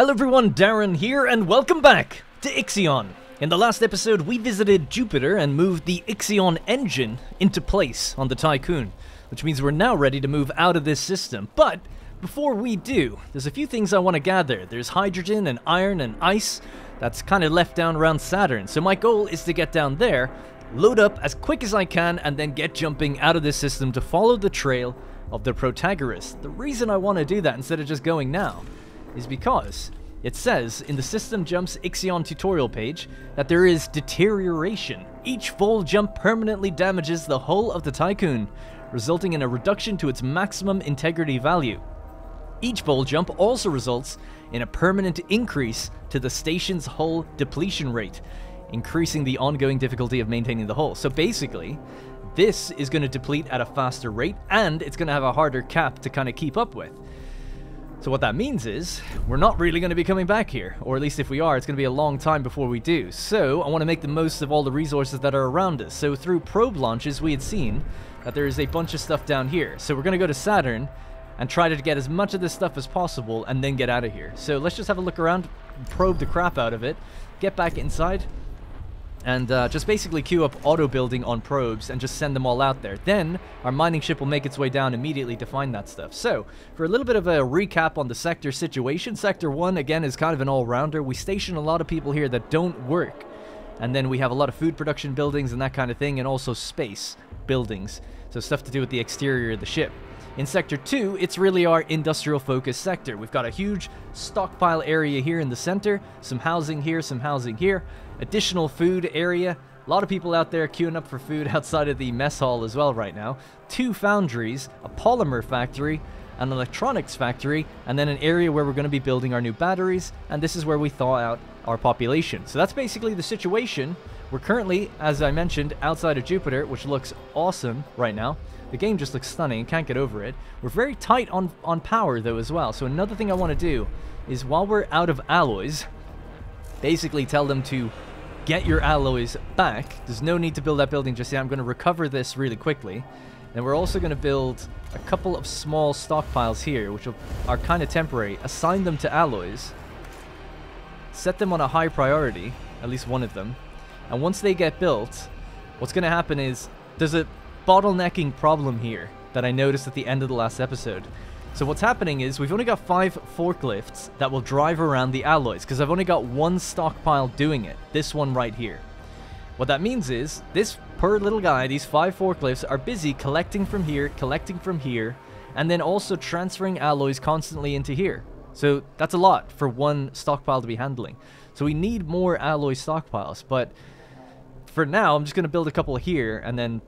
Hello everyone, Darren here, and welcome back to Ixion. In the last episode, we visited Jupiter and moved the Ixion engine into place on the Tycoon, which means we're now ready to move out of this system. But before we do, there's a few things I want to gather. There's hydrogen and iron and ice that's kind of left down around Saturn. So my goal is to get down there, load up as quick as I can, and then get jumping out of this system to follow the trail of the Protagoras. The reason I want to do that instead of just going now is because it says in the System Jumps Ixion tutorial page that there is deterioration. Each full jump permanently damages the hull of the Tycoon, resulting in a reduction to its maximum integrity value. Each bowl jump also results in a permanent increase to the station's hull depletion rate, increasing the ongoing difficulty of maintaining the hull. So basically, this is going to deplete at a faster rate, and it's going to have a harder cap to kind of keep up with. So what that means is, we're not really going to be coming back here, or at least if we are, it's going to be a long time before we do. So, I want to make the most of all the resources that are around us. So through probe launches, we had seen that there is a bunch of stuff down here. So we're going to go to Saturn, and try to get as much of this stuff as possible, and then get out of here. So let's just have a look around, probe the crap out of it, get back inside, and uh, just basically queue up auto building on probes and just send them all out there. Then our mining ship will make its way down immediately to find that stuff. So for a little bit of a recap on the sector situation, Sector 1 again is kind of an all-rounder. We station a lot of people here that don't work. And then we have a lot of food production buildings and that kind of thing and also space buildings. So stuff to do with the exterior of the ship. In Sector 2, it's really our industrial focus sector. We've got a huge stockpile area here in the center, some housing here, some housing here, additional food area, a lot of people out there queuing up for food outside of the mess hall as well right now, two foundries, a polymer factory, an electronics factory, and then an area where we're going to be building our new batteries, and this is where we thaw out our population. So that's basically the situation. We're currently, as I mentioned, outside of Jupiter, which looks awesome right now. The game just looks stunning, can't get over it. We're very tight on, on power though as well, so another thing I want to do is while we're out of alloys, basically tell them to get your alloys back. There's no need to build that building just yet. I'm going to recover this really quickly. And we're also going to build a couple of small stockpiles here, which are kind of temporary. Assign them to alloys. Set them on a high priority, at least one of them. And once they get built, what's going to happen is there's a bottlenecking problem here that I noticed at the end of the last episode. So what's happening is we've only got five forklifts that will drive around the alloys because I've only got one stockpile doing it. This one right here. What that means is this per little guy, these five forklifts are busy collecting from here, collecting from here, and then also transferring alloys constantly into here. So that's a lot for one stockpile to be handling. So we need more alloy stockpiles, but for now, I'm just going to build a couple here and then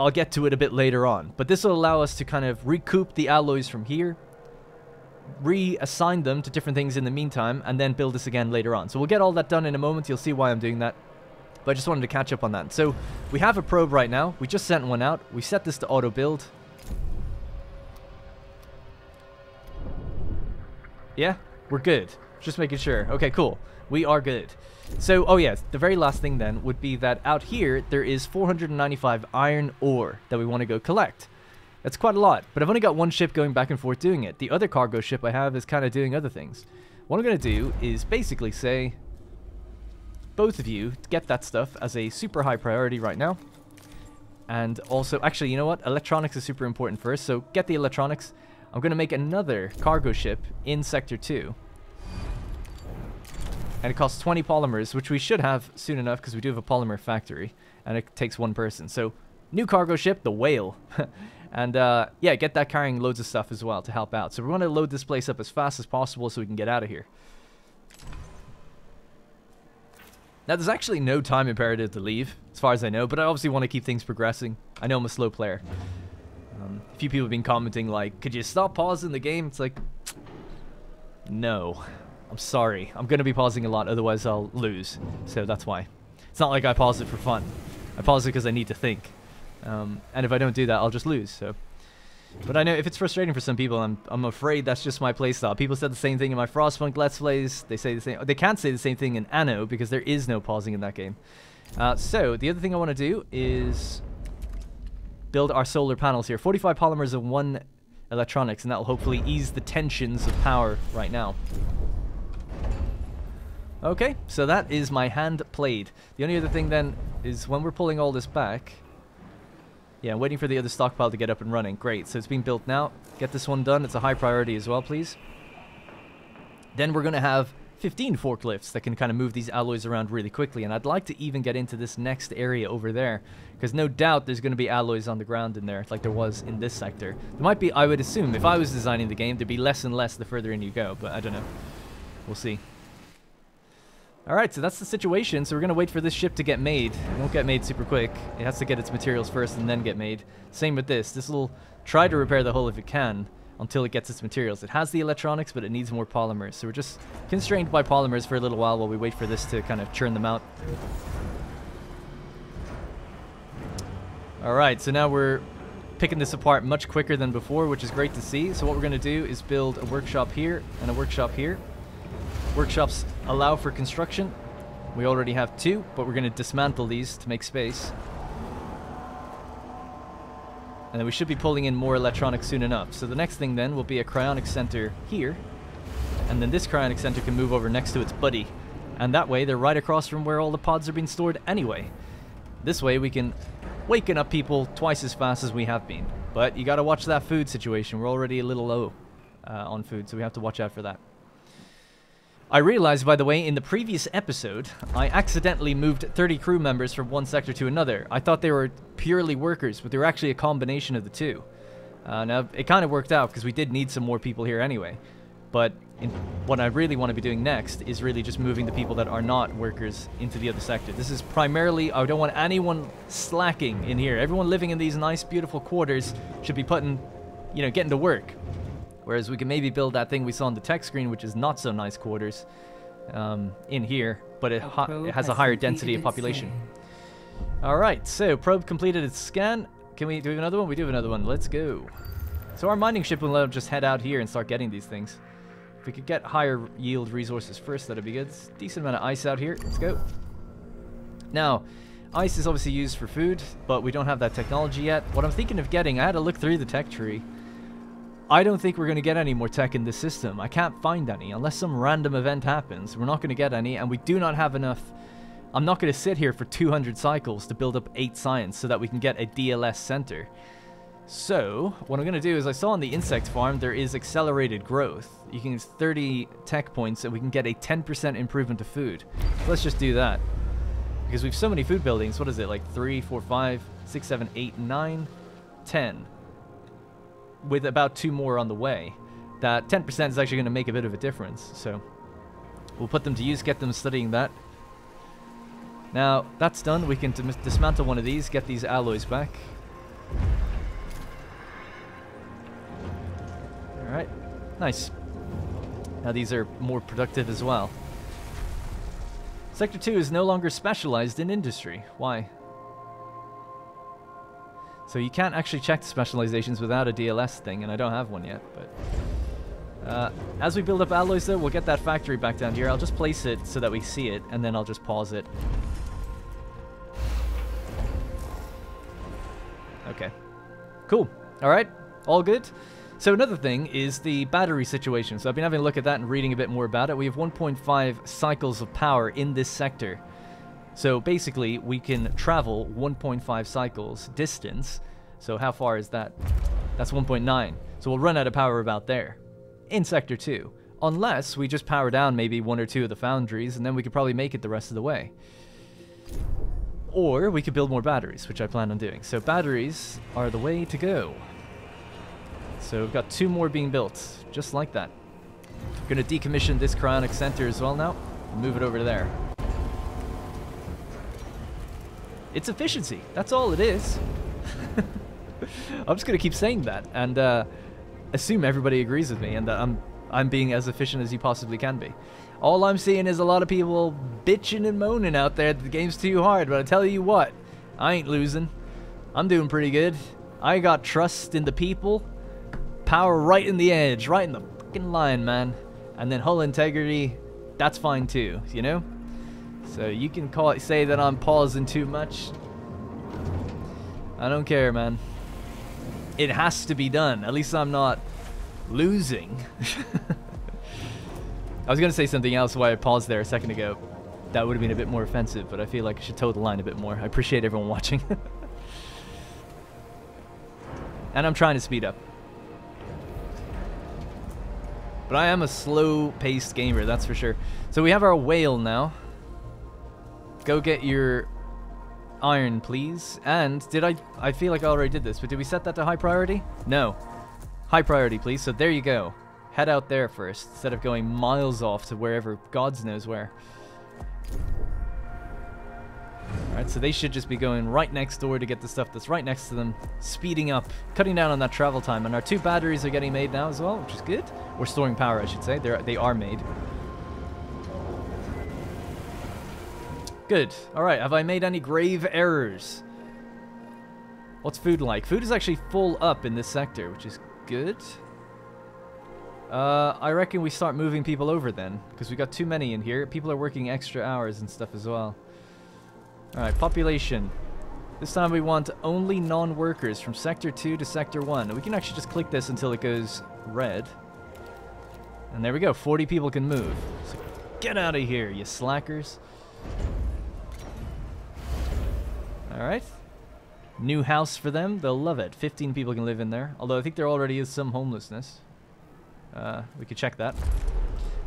I'll get to it a bit later on. But this will allow us to kind of recoup the alloys from here, reassign them to different things in the meantime, and then build this again later on. So we'll get all that done in a moment. You'll see why I'm doing that. But I just wanted to catch up on that. So we have a probe right now. We just sent one out. We set this to auto build. Yeah, we're good. Just making sure. Okay, cool. We are good. So, oh yes, the very last thing then would be that out here, there is 495 iron ore that we want to go collect. That's quite a lot, but I've only got one ship going back and forth doing it. The other cargo ship I have is kind of doing other things. What I'm going to do is basically say, both of you get that stuff as a super high priority right now. And also, actually, you know what? Electronics is super important first, so get the electronics. I'm going to make another cargo ship in Sector 2 and it costs 20 polymers, which we should have soon enough because we do have a polymer factory. And it takes one person. So, new cargo ship, the Whale. and uh, yeah, get that carrying loads of stuff as well to help out. So we want to load this place up as fast as possible so we can get out of here. Now, there's actually no time imperative to leave, as far as I know, but I obviously want to keep things progressing. I know I'm a slow player. Um, a few people have been commenting like, could you stop pausing the game? It's like, no. I'm sorry. I'm going to be pausing a lot, otherwise I'll lose. So that's why. It's not like I pause it for fun. I pause it because I need to think. Um, and if I don't do that, I'll just lose. So, But I know if it's frustrating for some people, I'm, I'm afraid that's just my playstyle. People said the same thing in my Frostpunk Let's Plays. They say the same. They can't say the same thing in Anno because there is no pausing in that game. Uh, so, the other thing I want to do is build our solar panels here. 45 polymers and one electronics, and that will hopefully ease the tensions of power right now. Okay, so that is my hand played. The only other thing then is when we're pulling all this back... Yeah, I'm waiting for the other stockpile to get up and running. Great, so it's being built now. Get this one done. It's a high priority as well, please. Then we're going to have 15 forklifts that can kind of move these alloys around really quickly. And I'd like to even get into this next area over there. Because no doubt there's going to be alloys on the ground in there, like there was in this sector. There might be, I would assume, if I was designing the game, there'd be less and less the further in you go. But I don't know. We'll see. Alright, so that's the situation. So we're going to wait for this ship to get made. It won't get made super quick. It has to get its materials first and then get made. Same with this. This will try to repair the hull if it can until it gets its materials. It has the electronics, but it needs more polymers. So we're just constrained by polymers for a little while while we wait for this to kind of churn them out. Alright, so now we're picking this apart much quicker than before, which is great to see. So what we're going to do is build a workshop here and a workshop here. Workshops allow for construction. We already have two, but we're going to dismantle these to make space. And then we should be pulling in more electronics soon enough. So the next thing then will be a cryonic center here. And then this cryonic center can move over next to its buddy. And that way they're right across from where all the pods are being stored anyway. This way we can waken up people twice as fast as we have been. But you gotta watch that food situation. We're already a little low uh, on food, so we have to watch out for that. I realized, by the way, in the previous episode, I accidentally moved 30 crew members from one sector to another. I thought they were purely workers, but they were actually a combination of the two. Uh, now, it kind of worked out because we did need some more people here anyway. But in, what I really want to be doing next is really just moving the people that are not workers into the other sector. This is primarily, I don't want anyone slacking in here. Everyone living in these nice, beautiful quarters should be putting, you know, getting to work. Whereas we can maybe build that thing we saw on the tech screen, which is not so nice quarters, um, in here, but it, it has a higher density of population. Alright, so probe completed its scan. Can we do another one? We do have another one. Let's go. So our mining ship will just head out here and start getting these things. If we could get higher yield resources first, that'd be good. Decent amount of ice out here. Let's go. Now, ice is obviously used for food, but we don't have that technology yet. What I'm thinking of getting, I had to look through the tech tree. I don't think we're going to get any more tech in this system. I can't find any. Unless some random event happens, we're not going to get any, and we do not have enough... I'm not going to sit here for 200 cycles to build up 8 science so that we can get a DLS center. So, what I'm going to do is I saw on the insect farm there is accelerated growth. You can use 30 tech points and we can get a 10% improvement to food. So let's just do that. Because we have so many food buildings. What is it? Like 3, 4, 5, 6, 7, 8, 9, 10 with about two more on the way, that 10% is actually going to make a bit of a difference. So we'll put them to use, get them studying that. Now, that's done. We can dismantle one of these, get these alloys back. Alright, nice. Now these are more productive as well. Sector 2 is no longer specialized in industry. Why? So you can't actually check the specializations without a DLS thing, and I don't have one yet, but... Uh, as we build up alloys though, we'll get that factory back down here. I'll just place it so that we see it, and then I'll just pause it. Okay. Cool. Alright. All good. So another thing is the battery situation. So I've been having a look at that and reading a bit more about it. We have 1.5 cycles of power in this sector. So basically, we can travel 1.5 cycles distance. So how far is that? That's 1.9. So we'll run out of power about there. In Sector 2. Unless we just power down maybe one or two of the foundries, and then we could probably make it the rest of the way. Or we could build more batteries, which I plan on doing. So batteries are the way to go. So we've got two more being built, just like that. Gonna decommission this cryonic center as well now. Move it over to there. It's efficiency. That's all it is. I'm just gonna keep saying that and uh, assume everybody agrees with me and that I'm I'm being as efficient as you possibly can be. All I'm seeing is a lot of people bitching and moaning out there that the game's too hard, but I tell you what, I ain't losing. I'm doing pretty good. I got trust in the people, power right in the edge, right in the fucking line, man. And then hull integrity, that's fine too, you know? So you can call it, say that I'm pausing too much. I don't care, man. It has to be done. At least I'm not losing. I was going to say something else why I paused there a second ago. That would have been a bit more offensive, but I feel like I should toe the line a bit more. I appreciate everyone watching. and I'm trying to speed up. But I am a slow-paced gamer, that's for sure. So we have our whale now. Go get your iron, please. And did I... I feel like I already did this, but did we set that to high priority? No. High priority, please. So there you go. Head out there first, instead of going miles off to wherever gods knows where. Alright, so they should just be going right next door to get the stuff that's right next to them, speeding up, cutting down on that travel time. And our two batteries are getting made now as well, which is good. Or storing power, I should say. They're, they are made. Good. Alright, have I made any grave errors? What's food like? Food is actually full up in this sector, which is good. Uh, I reckon we start moving people over then, because we got too many in here. People are working extra hours and stuff as well. Alright, population. This time we want only non-workers from Sector 2 to Sector 1. We can actually just click this until it goes red. And there we go, 40 people can move. So get out of here, you slackers. Alright. New house for them. They'll love it. 15 people can live in there. Although I think there already is some homelessness. Uh, we could check that.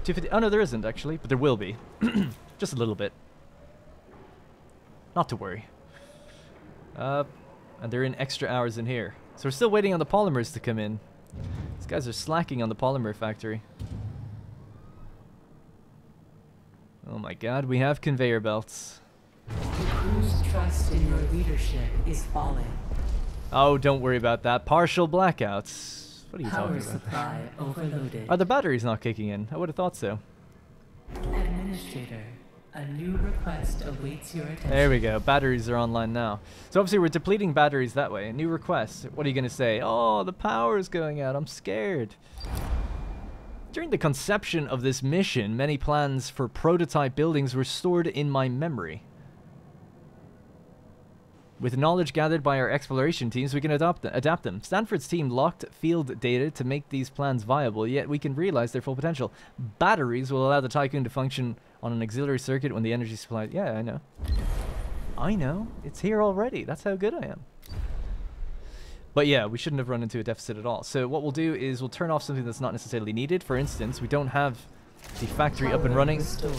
250. Oh, no, there isn't, actually. But there will be. Just a little bit. Not to worry. Uh, and they're in extra hours in here. So we're still waiting on the polymers to come in. These guys are slacking on the polymer factory. Oh my god, we have conveyor belts. Trust in your leadership is falling. Oh, don't worry about that. Partial blackouts. What are you Power talking about? supply overloaded. Are the batteries not kicking in? I would have thought so. Administrator, a new request awaits your attention. There we go. Batteries are online now. So obviously we're depleting batteries that way. A new request. What are you going to say? Oh, the power is going out. I'm scared. During the conception of this mission, many plans for prototype buildings were stored in my memory. With knowledge gathered by our exploration teams, we can adopt adapt them. Stanford's team locked field data to make these plans viable, yet we can realize their full potential. Batteries will allow the Tycoon to function on an auxiliary circuit when the energy supply... Yeah, I know. I know. It's here already. That's how good I am. But yeah, we shouldn't have run into a deficit at all. So what we'll do is we'll turn off something that's not necessarily needed. For instance, we don't have the factory up and running. restored.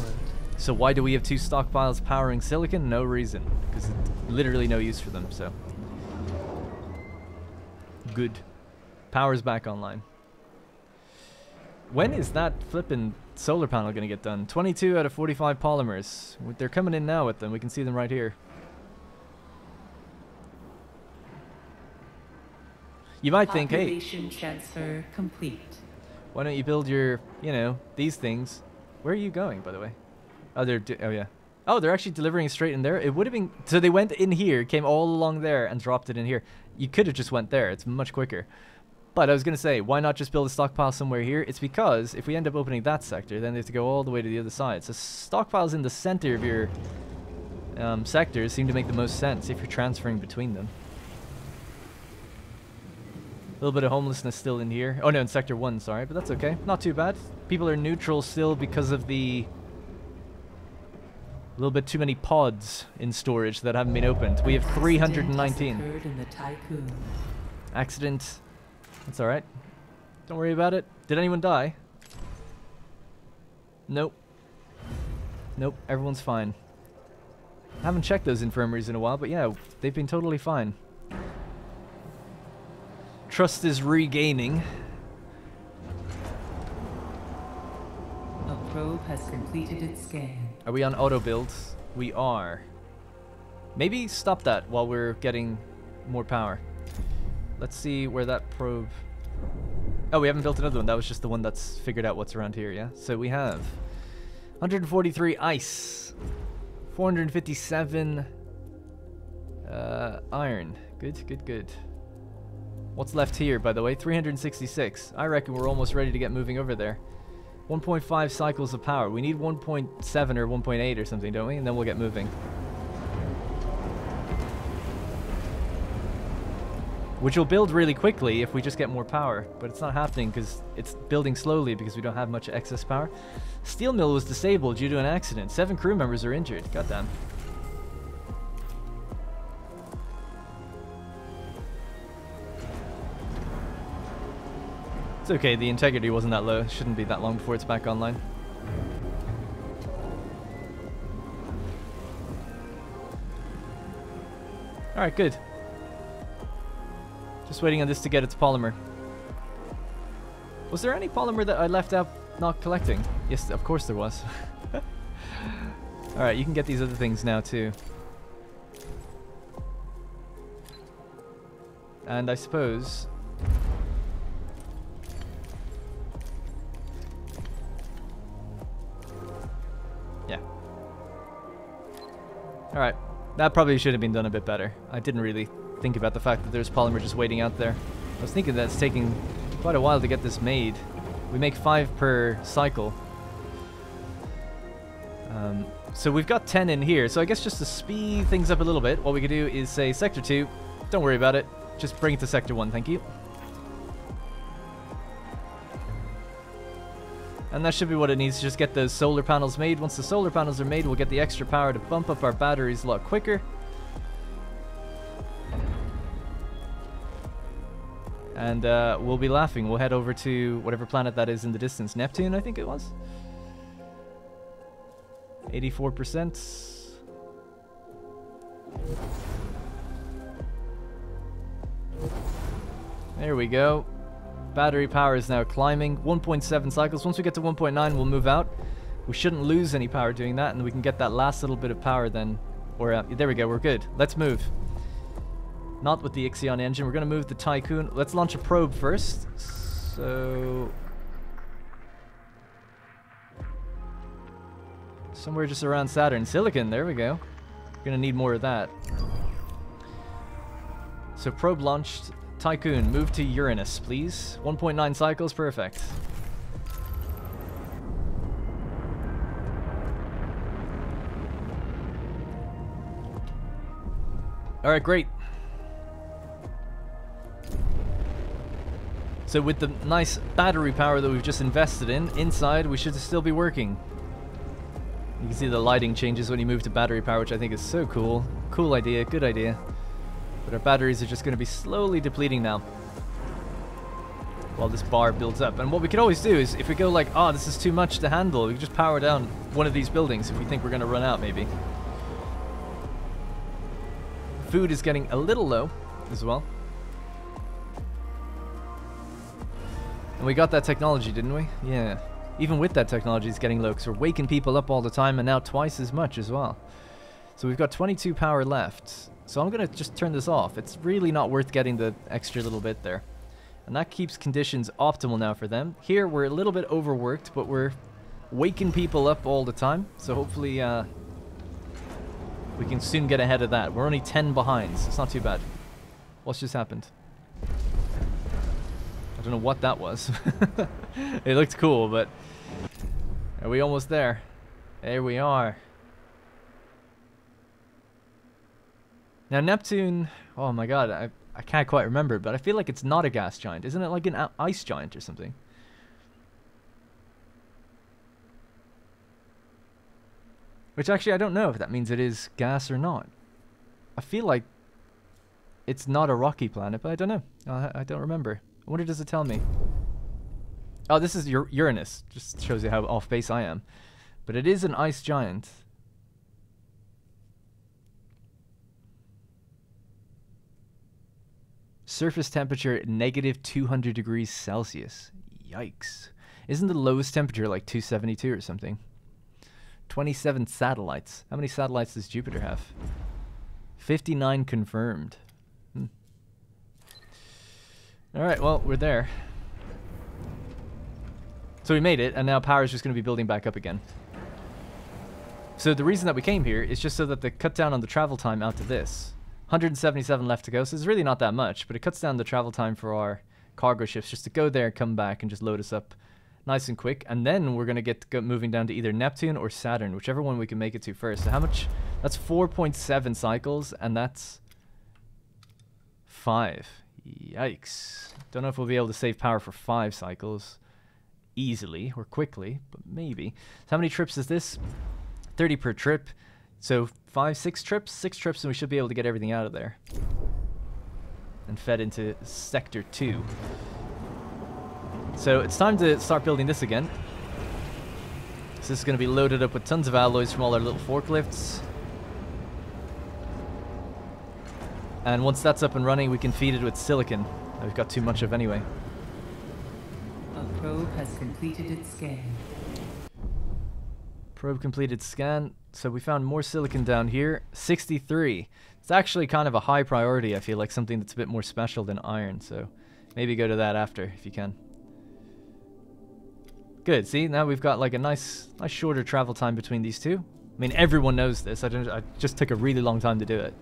So why do we have two stockpiles powering silicon? No reason, because literally no use for them, so. Good. Power's back online. When is that flipping solar panel gonna get done? 22 out of 45 polymers. They're coming in now with them. We can see them right here. You might think, hey, transfer complete. why don't you build your, you know, these things? Where are you going, by the way? Oh, they're, oh yeah. Oh, they're actually delivering straight in there. It would have been, so they went in here, came all along there, and dropped it in here. You could have just went there. It's much quicker. But I was going to say, why not just build a stockpile somewhere here? It's because if we end up opening that sector, then they have to go all the way to the other side. So stockpiles in the center of your um, sectors seem to make the most sense if you're transferring between them. A little bit of homelessness still in here. Oh no, in Sector 1, sorry, but that's okay. Not too bad. People are neutral still because of the... A little bit too many pods in storage that haven't been opened. We have 319. occurred in the tycoon. Accident. That's alright. Don't worry about it. Did anyone die? Nope. Nope, everyone's fine. haven't checked those infirmaries in a while, but yeah, they've been totally fine. Trust is regaining. A probe has completed its scan. Are we on auto build? We are. Maybe stop that while we're getting more power. Let's see where that probe... Oh, we haven't built another one. That was just the one that's figured out what's around here, yeah? So we have 143 ice, 457 uh, iron. Good, good, good. What's left here, by the way? 366. I reckon we're almost ready to get moving over there. 1.5 cycles of power. We need 1.7 or 1.8 or something, don't we? And then we'll get moving. which will build really quickly if we just get more power. But it's not happening because it's building slowly because we don't have much excess power. Steel mill was disabled due to an accident. Seven crew members are injured. Goddamn. It's okay, the integrity wasn't that low. It shouldn't be that long before it's back online. Alright, good. Just waiting on this to get its polymer. Was there any polymer that I left out not collecting? Yes, of course there was. Alright, you can get these other things now too. And I suppose Alright. That probably should have been done a bit better. I didn't really think about the fact that there's polymer just waiting out there. I was thinking that it's taking quite a while to get this made. We make five per cycle. Um, so we've got 10 in here. So I guess just to speed things up a little bit, what we could do is say Sector 2, don't worry about it. Just bring it to Sector 1, thank you. And that should be what it needs, to just get those solar panels made. Once the solar panels are made, we'll get the extra power to bump up our batteries a lot quicker. And uh, we'll be laughing. We'll head over to whatever planet that is in the distance. Neptune, I think it was? 84%. There we go. Battery power is now climbing. 1.7 cycles. Once we get to 1.9, we'll move out. We shouldn't lose any power doing that, and we can get that last little bit of power then. Or, uh, there we go, we're good. Let's move. Not with the Ixion engine. We're going to move the Tycoon. Let's launch a probe first. So... Somewhere just around Saturn. Silicon, there we go. We're going to need more of that. So probe launched. Tycoon, move to Uranus, please. 1.9 cycles, perfect. Alright, great. So with the nice battery power that we've just invested in, inside we should still be working. You can see the lighting changes when you move to battery power, which I think is so cool. Cool idea, good idea. But our batteries are just going to be slowly depleting now. While this bar builds up. And what we could always do is, if we go like, oh, this is too much to handle, we can just power down one of these buildings if we think we're going to run out, maybe. Food is getting a little low as well. And we got that technology, didn't we? Yeah. Even with that technology, it's getting low because we're waking people up all the time and now twice as much as well. So we've got 22 power left. So I'm going to just turn this off. It's really not worth getting the extra little bit there. And that keeps conditions optimal now for them. Here, we're a little bit overworked, but we're waking people up all the time. So hopefully uh, we can soon get ahead of that. We're only 10 behind, so it's not too bad. What's just happened? I don't know what that was. it looked cool, but are we almost there? There we are. Now Neptune, oh my god, I, I can't quite remember, but I feel like it's not a gas giant. Isn't it like an ice giant or something? Which actually I don't know if that means it is gas or not. I feel like it's not a rocky planet, but I don't know. I, I don't remember. What does it tell me? Oh, this is Uranus. Just shows you how off base I am. But it is an ice giant. Surface temperature negative 200 degrees Celsius. Yikes. Isn't the lowest temperature like 272 or something? 27 satellites. How many satellites does Jupiter have? 59 confirmed. Hmm. Alright, well, we're there. So we made it, and now power is just going to be building back up again. So the reason that we came here is just so that they cut down on the travel time out to this. 177 left to go, so it's really not that much, but it cuts down the travel time for our cargo ships just to go there, come back, and just load us up nice and quick. And then we're going to get moving down to either Neptune or Saturn, whichever one we can make it to first. So how much? That's 4.7 cycles, and that's 5. Yikes. Don't know if we'll be able to save power for five cycles easily or quickly, but maybe. So how many trips is this? 30 per trip. So five, six trips? Six trips and we should be able to get everything out of there. And fed into Sector 2. So it's time to start building this again. So this is going to be loaded up with tons of alloys from all our little forklifts. And once that's up and running, we can feed it with silicon. We've got too much of anyway. A probe has completed its scan. Probe completed scan. So we found more silicon down here. 63. It's actually kind of a high priority, I feel like something that's a bit more special than iron. So maybe go to that after if you can. Good, see, now we've got like a nice, nice shorter travel time between these two. I mean, everyone knows this. I, don't, I just took a really long time to do it.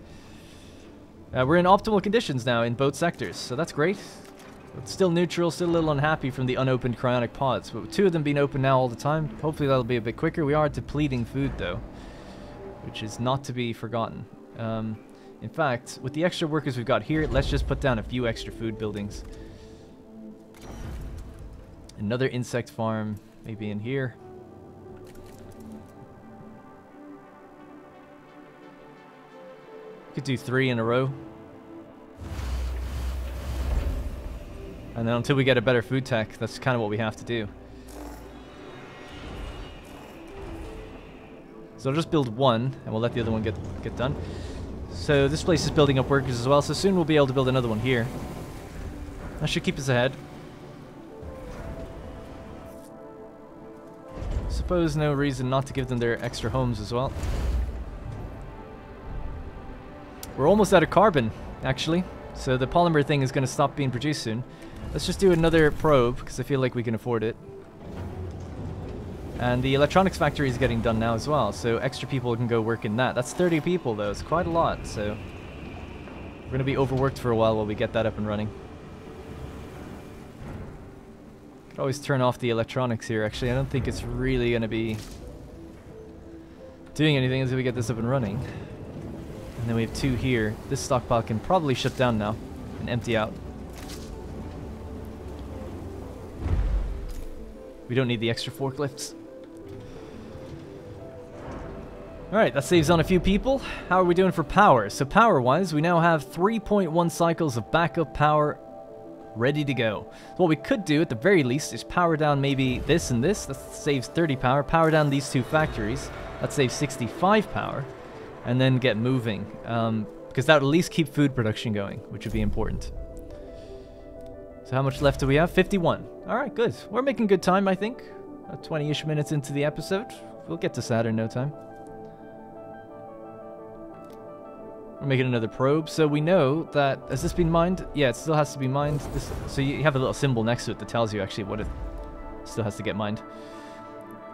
Uh, we're in optimal conditions now in both sectors, so that's great. Still neutral, still a little unhappy from the unopened cryonic pods. But with two of them being open now all the time, hopefully that'll be a bit quicker. We are depleting food though, which is not to be forgotten. Um, in fact, with the extra workers we've got here, let's just put down a few extra food buildings. Another insect farm, maybe in here. Could do three in a row. And then until we get a better food tech, that's kind of what we have to do. So I'll just build one, and we'll let the other one get get done. So this place is building up workers as well, so soon we'll be able to build another one here. That should keep us ahead. Suppose no reason not to give them their extra homes as well. We're almost out of carbon, actually. So the polymer thing is going to stop being produced soon. Let's just do another probe, because I feel like we can afford it. And the electronics factory is getting done now as well, so extra people can go work in that. That's 30 people, though. It's quite a lot, so... We're going to be overworked for a while while we get that up and running. Could always turn off the electronics here, actually. I don't think it's really going to be doing anything until we get this up and running. And then we have two here. This stockpile can probably shut down now and empty out. We don't need the extra forklifts. Alright, that saves on a few people. How are we doing for power? So power-wise, we now have 3.1 cycles of backup power ready to go. So what we could do, at the very least, is power down maybe this and this. That saves 30 power. Power down these two factories. That saves 65 power and then get moving. Um, because that would at least keep food production going, which would be important. So how much left do we have? 51. Alright, good. We're making good time, I think. Uh, 20-ish minutes into the episode. We'll get to Saturn no time. We're making another probe, so we know that... Has this been mined? Yeah, it still has to be mined. This, so you have a little symbol next to it that tells you actually what it still has to get mined.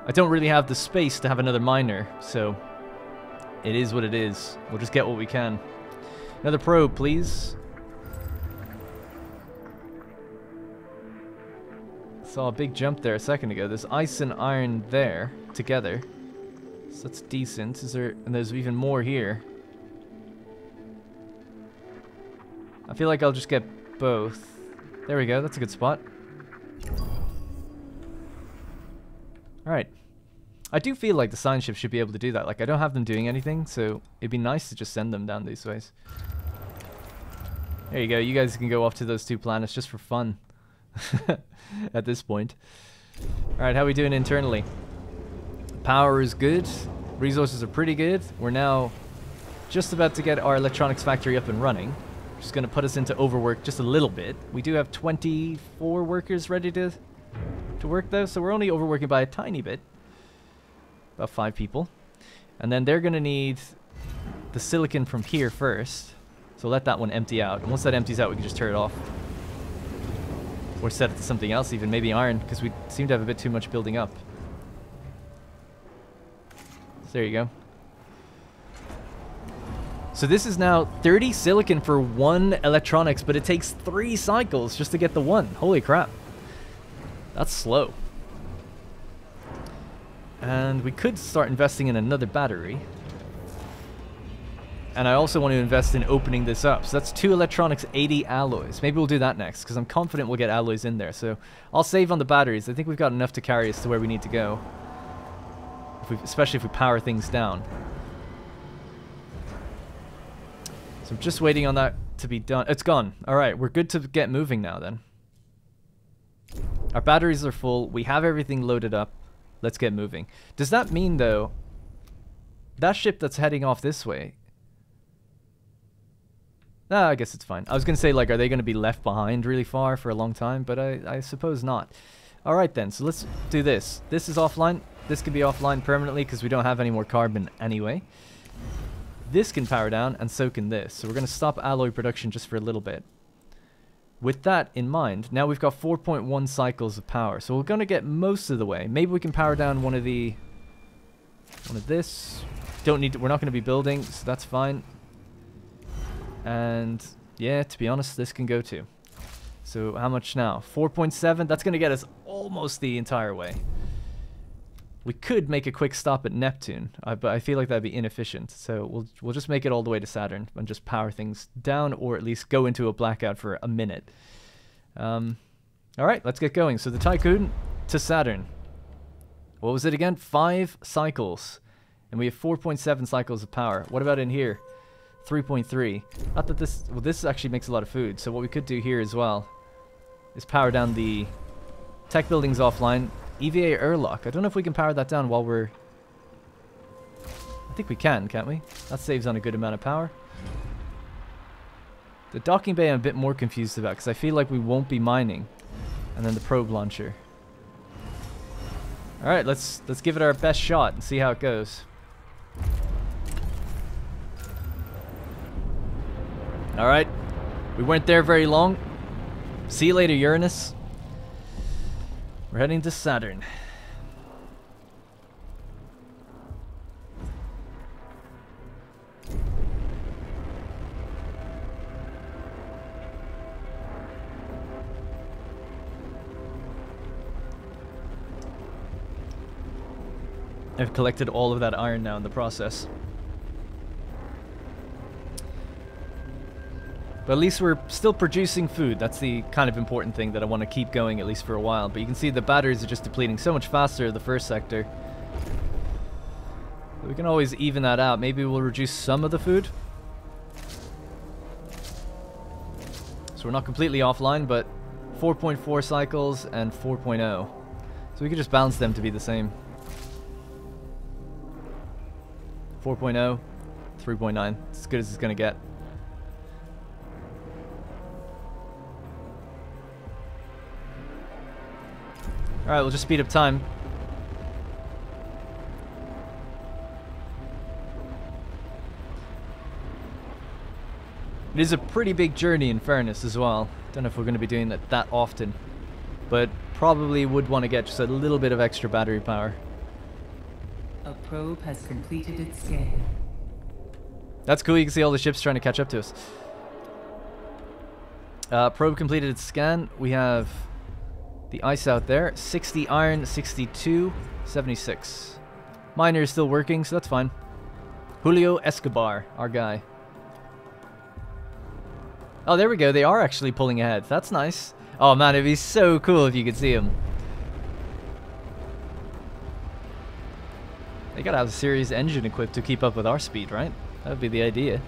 I don't really have the space to have another miner, so it is what it is. We'll just get what we can. Another probe, please. Saw a big jump there a second ago. There's ice and iron there together. So that's decent. Is there and there's even more here. I feel like I'll just get both. There we go. That's a good spot. Alright. I do feel like the science ship should be able to do that. Like, I don't have them doing anything, so it'd be nice to just send them down these ways. There you go. You guys can go off to those two planets just for fun. At this point. Alright, how are we doing internally? Power is good. Resources are pretty good. We're now just about to get our electronics factory up and running. Just going to put us into overwork just a little bit. We do have 24 workers ready to to work though, so we're only overworking by a tiny bit. About five people. And then they're going to need the silicon from here first. So let that one empty out. And once that empties out, we can just turn it off. Or set it to something else even, maybe iron, because we seem to have a bit too much building up. So there you go. So this is now 30 silicon for one electronics, but it takes three cycles just to get the one. Holy crap. That's slow. And we could start investing in another battery. And I also want to invest in opening this up. So that's two electronics, 80 alloys. Maybe we'll do that next, because I'm confident we'll get alloys in there. So I'll save on the batteries. I think we've got enough to carry us to where we need to go. If especially if we power things down. So I'm just waiting on that to be done. It's gone. Alright, we're good to get moving now then. Our batteries are full. We have everything loaded up. Let's get moving. Does that mean, though, that ship that's heading off this way... Nah, I guess it's fine. I was going to say, like, are they going to be left behind really far for a long time? But I, I suppose not. Alright then, so let's do this. This is offline. This can be offline permanently because we don't have any more carbon anyway. This can power down, and so can this. So we're going to stop alloy production just for a little bit. With that in mind, now we've got 4.1 cycles of power. So we're going to get most of the way. Maybe we can power down one of the... One of this. Don't need to, we're not going to be building, so that's fine. And yeah, to be honest, this can go too. So how much now? 4.7? That's going to get us almost the entire way. We could make a quick stop at Neptune, uh, but I feel like that'd be inefficient. So we'll we'll just make it all the way to Saturn and just power things down, or at least go into a blackout for a minute. Um, all right, let's get going. So the Tycoon to Saturn. What was it again? Five cycles, and we have 4.7 cycles of power. What about in here? 3.3. Not that this well, this actually makes a lot of food. So what we could do here as well is power down the tech buildings offline EVA airlock. I don't know if we can power that down while we're... I think we can, can't we? That saves on a good amount of power. The docking bay I'm a bit more confused about because I feel like we won't be mining. And then the probe launcher. Alright, let's let's give it our best shot and see how it goes. Alright. We weren't there very long. See you later, Uranus. We're heading to Saturn. I've collected all of that iron now in the process. But at least we're still producing food. That's the kind of important thing that I want to keep going at least for a while. But you can see the batteries are just depleting so much faster the first sector. we can always even that out. Maybe we'll reduce some of the food. So we're not completely offline, but 4.4 cycles and 4.0. So we could just balance them to be the same. 4.0, 3.9. As good as it's going to get. Alright, we'll just speed up time. It is a pretty big journey in fairness as well. Don't know if we're going to be doing that that often. But probably would want to get just a little bit of extra battery power. A probe has completed its scan. That's cool, you can see all the ships trying to catch up to us. Uh, probe completed its scan. We have the ice out there. 60 iron, 62, 76. Miner is still working, so that's fine. Julio Escobar, our guy. Oh, there we go. They are actually pulling ahead. That's nice. Oh, man, it'd be so cool if you could see them. They gotta have a serious engine equipped to keep up with our speed, right? That would be the idea.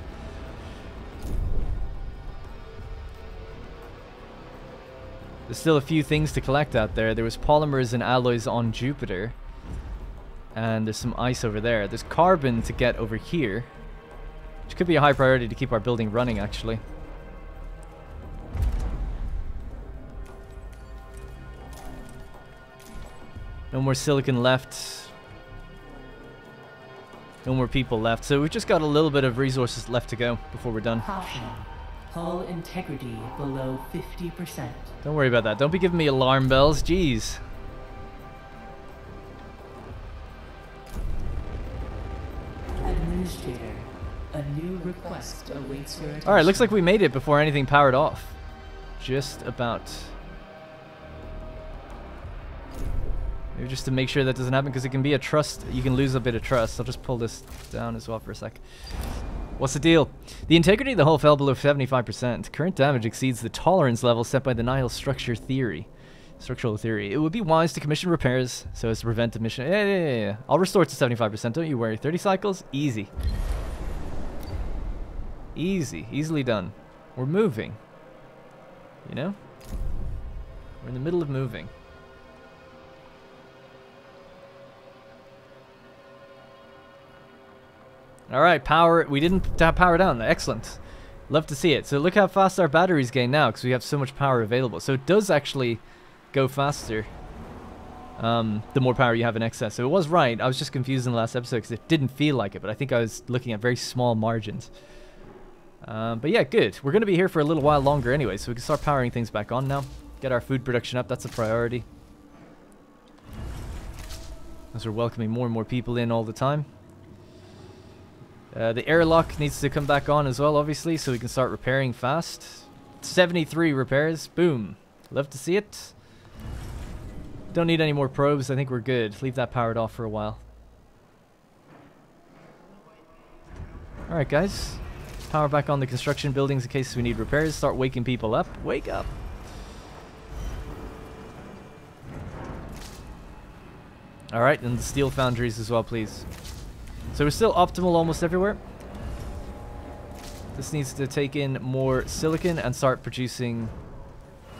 There's still a few things to collect out there. There was polymers and alloys on Jupiter. And there's some ice over there. There's carbon to get over here. Which could be a high priority to keep our building running, actually. No more silicon left. No more people left. So we've just got a little bit of resources left to go before we're done. Hull integrity below 50%. Don't worry about that. Don't be giving me alarm bells. Jeez. Administrator, a new request awaits your attention. Alright, looks like we made it before anything powered off. Just about. Maybe just to make sure that doesn't happen, because it can be a trust. You can lose a bit of trust. I'll just pull this down as well for a sec. What's the deal? The integrity of the hull fell below 75%. Current damage exceeds the tolerance level set by the Nihil structure theory. Structural theory. It would be wise to commission repairs so as to prevent emission. Yeah, yeah, yeah, yeah. I'll restore it to 75%. Don't you worry. 30 cycles? Easy. Easy. Easily done. We're moving. You know? We're in the middle of moving. All right, power. We didn't have power down. Excellent. Love to see it. So look how fast our batteries gain now because we have so much power available. So it does actually go faster um, the more power you have in excess. So it was right. I was just confused in the last episode because it didn't feel like it, but I think I was looking at very small margins. Um, but yeah, good. We're going to be here for a little while longer anyway, so we can start powering things back on now. Get our food production up. That's a priority. As we're welcoming more and more people in all the time. Uh, the airlock needs to come back on as well, obviously, so we can start repairing fast. 73 repairs. Boom. Love to see it. Don't need any more probes. I think we're good. Leave that powered off for a while. Alright, guys. Power back on the construction buildings in case we need repairs. Start waking people up. Wake up. Alright, and the steel foundries as well, please. So we're still optimal almost everywhere. This needs to take in more silicon and start producing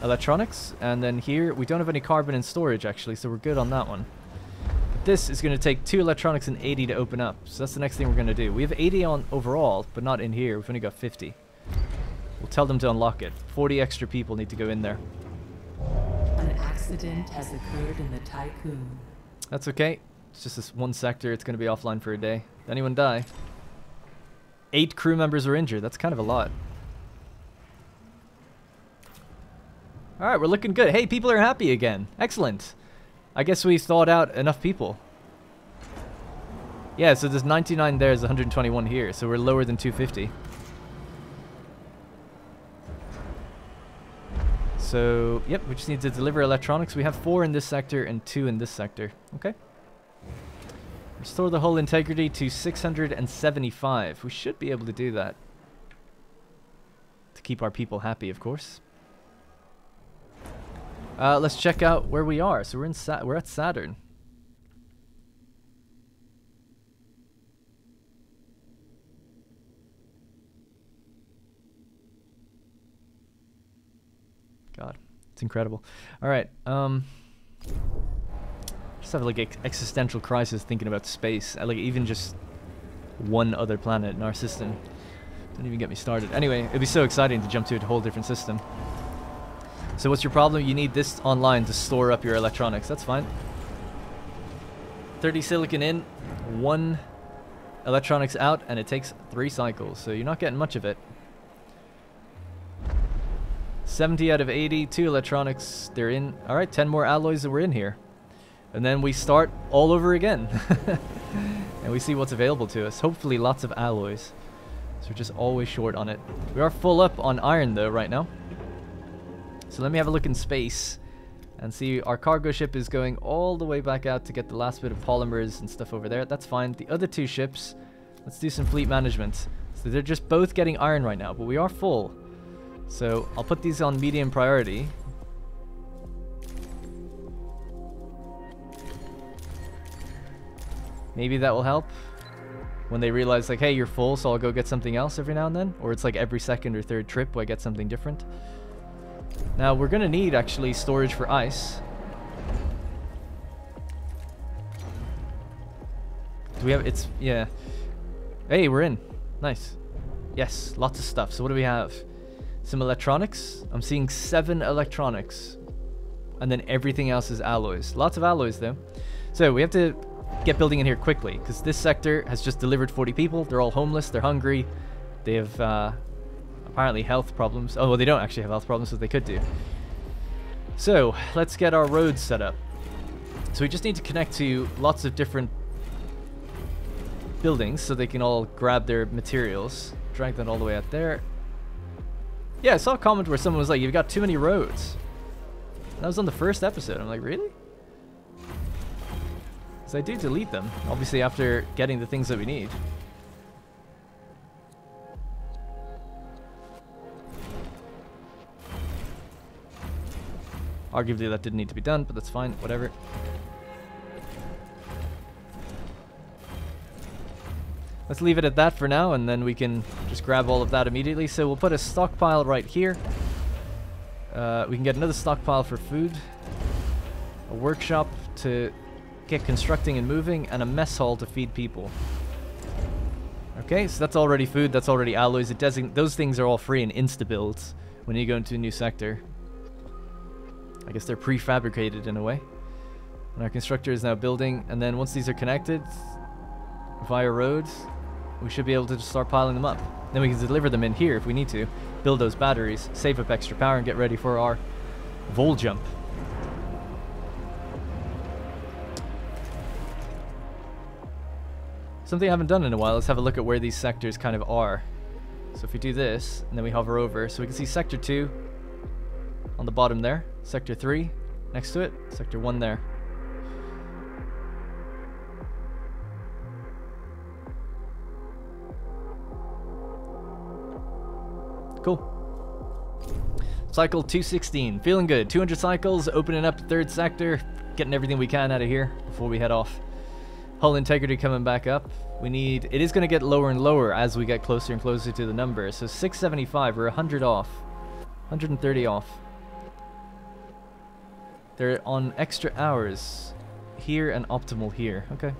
electronics. And then here, we don't have any carbon in storage actually, so we're good on that one. But this is going to take two electronics and 80 to open up. So that's the next thing we're going to do. We have 80 on overall, but not in here. We've only got 50. We'll tell them to unlock it. 40 extra people need to go in there. An accident has occurred in the Tycoon. That's okay. It's just this one sector. It's going to be offline for a day. Did anyone die? Eight crew members were injured. That's kind of a lot. Alright, we're looking good. Hey, people are happy again. Excellent. I guess we thought out enough people. Yeah, so there's 99 there, there's 121 here, so we're lower than 250. So, yep, we just need to deliver electronics. We have four in this sector and two in this sector. Okay. Restore the hull integrity to 675. We should be able to do that. To keep our people happy, of course. Uh, let's check out where we are. So we're in Sa we're at Saturn. God, it's incredible. All right. Um just have like ex existential crisis thinking about space. Uh, like even just one other planet in our system. Don't even get me started. Anyway, it'd be so exciting to jump to a whole different system. So what's your problem? You need this online to store up your electronics. That's fine. 30 silicon in, one electronics out, and it takes three cycles. So you're not getting much of it. 70 out of 80, two electronics, they're in. Alright, 10 more alloys that were in here. And then we start all over again. and we see what's available to us. Hopefully lots of alloys. So we're just always short on it. We are full up on iron though right now. So let me have a look in space and see our cargo ship is going all the way back out to get the last bit of polymers and stuff over there. That's fine. The other two ships, let's do some fleet management. So they're just both getting iron right now, but we are full. So I'll put these on medium priority Maybe that will help when they realize like, hey, you're full, so I'll go get something else every now and then. Or it's like every second or third trip I get something different. Now, we're to need actually storage for ice. Do we have, it's, yeah. Hey, we're in. Nice. Yes, lots of stuff. So what do we have? Some electronics. I'm seeing seven electronics. And then everything else is alloys. Lots of alloys though. So we have to get building in here quickly, because this sector has just delivered 40 people. They're all homeless, they're hungry, they have uh, apparently health problems. Oh, well, they don't actually have health problems, so they could do. So, let's get our roads set up. So we just need to connect to lots of different buildings so they can all grab their materials. Drag that all the way out there. Yeah, I saw a comment where someone was like, you've got too many roads. That was on the first episode. I'm like, really? So I do delete them, obviously after getting the things that we need. Arguably that didn't need to be done, but that's fine, whatever. Let's leave it at that for now, and then we can just grab all of that immediately. So we'll put a stockpile right here. Uh, we can get another stockpile for food. A workshop to get constructing and moving, and a mess hall to feed people. Okay, so that's already food, that's already alloys. It design those things are all free and insta-builds when you go into a new sector. I guess they're prefabricated in a way. And our constructor is now building, and then once these are connected via roads, we should be able to just start piling them up. Then we can deliver them in here if we need to, build those batteries, save up extra power, and get ready for our vol jump. Something I haven't done in a while, let's have a look at where these sectors kind of are. So if we do this, and then we hover over, so we can see Sector 2 on the bottom there, Sector 3 next to it, Sector 1 there. Cool. Cycle 216, feeling good. 200 cycles, opening up the third sector, getting everything we can out of here before we head off. Hull integrity coming back up. We need, it is going to get lower and lower as we get closer and closer to the number. So 675, we're 100 off. 130 off. They're on extra hours here and optimal here. Okay.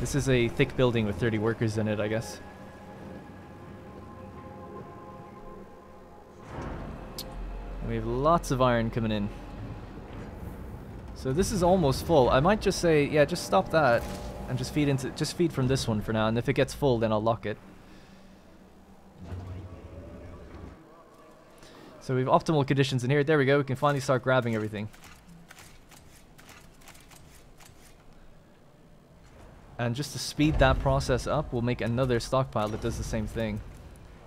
This is a thick building with 30 workers in it, I guess. We have lots of iron coming in. So this is almost full. I might just say, yeah, just stop that and just feed into, just feed from this one for now. And if it gets full, then I'll lock it. So we have optimal conditions in here. There we go. We can finally start grabbing everything. And just to speed that process up, we'll make another stockpile that does the same thing.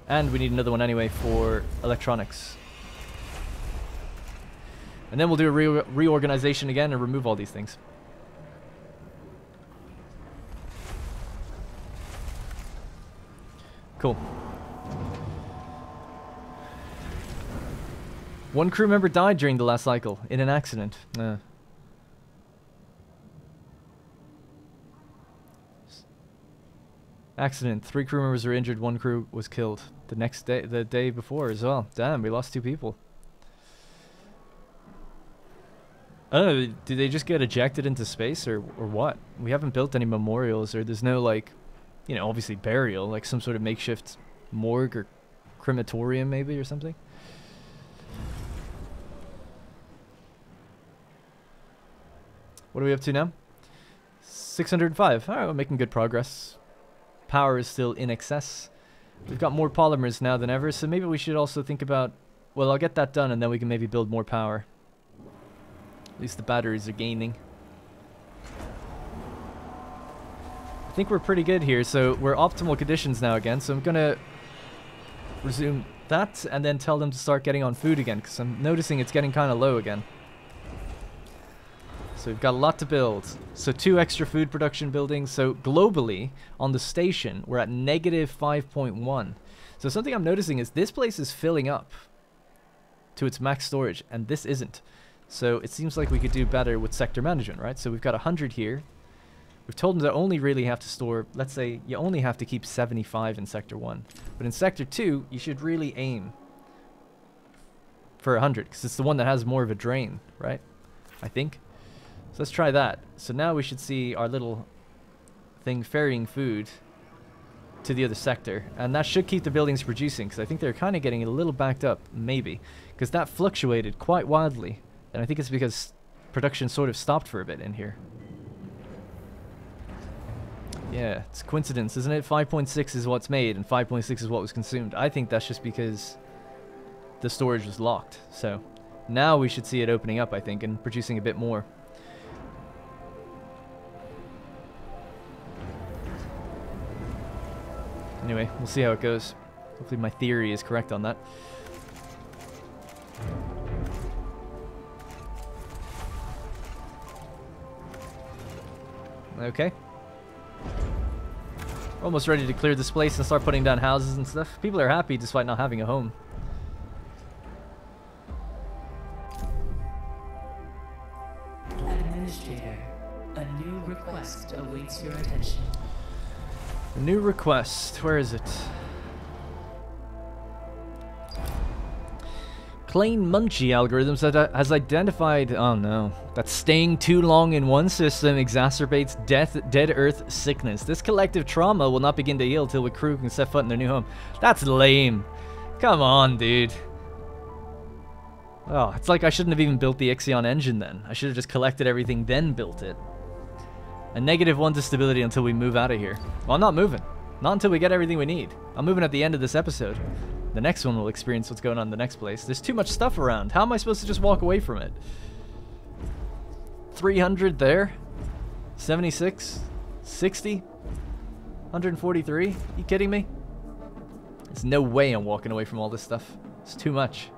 And we need another one anyway for electronics. And then we'll do a re reorganization again and remove all these things. Cool. One crew member died during the last cycle in an accident. Uh. Accident. Three crew members were injured. One crew was killed. The next day, the day before as well. Damn, we lost two people. Know, did they just get ejected into space or, or what? We haven't built any memorials or there's no like, you know, obviously burial, like some sort of makeshift morgue or crematorium maybe or something. What are we up to now? 605. Alright, we're making good progress. Power is still in excess. We've got more polymers now than ever, so maybe we should also think about... Well, I'll get that done and then we can maybe build more power. At least the batteries are gaining. I think we're pretty good here, so we're optimal conditions now again, so I'm gonna resume that and then tell them to start getting on food again, because I'm noticing it's getting kind of low again. So we've got a lot to build. So two extra food production buildings. So globally, on the station, we're at negative 5.1. So something I'm noticing is this place is filling up to its max storage, and this isn't. So it seems like we could do better with sector management, right? So we've got 100 here. We've told them to only really have to store, let's say, you only have to keep 75 in Sector 1. But in Sector 2, you should really aim for 100, because it's the one that has more of a drain, right? I think. So let's try that. So now we should see our little thing ferrying food to the other sector. And that should keep the buildings producing, because I think they're kind of getting a little backed up, maybe. Because that fluctuated quite wildly and I think it's because production sort of stopped for a bit in here. Yeah, it's coincidence, isn't it? 5.6 is what's made and 5.6 is what was consumed. I think that's just because the storage was locked. So now we should see it opening up, I think, and producing a bit more. Anyway, we'll see how it goes. Hopefully my theory is correct on that. Okay. Almost ready to clear this place and start putting down houses and stuff. People are happy despite not having a home. Administrator, a new request awaits your attention. A new request. Where is it? Klein Munchie algorithms that uh, has identified, oh no, that staying too long in one system exacerbates death, dead Earth sickness. This collective trauma will not begin to heal till the crew can set foot in their new home. That's lame. Come on, dude. Oh, it's like I shouldn't have even built the Ixion engine then. I should have just collected everything, then built it. A negative one to stability until we move out of here. Well, I'm not moving. Not until we get everything we need. I'm moving at the end of this episode. The next one will experience what's going on in the next place. There's too much stuff around. How am I supposed to just walk away from it? 300 there? 76? 60? 143? You kidding me? There's no way I'm walking away from all this stuff. It's too much.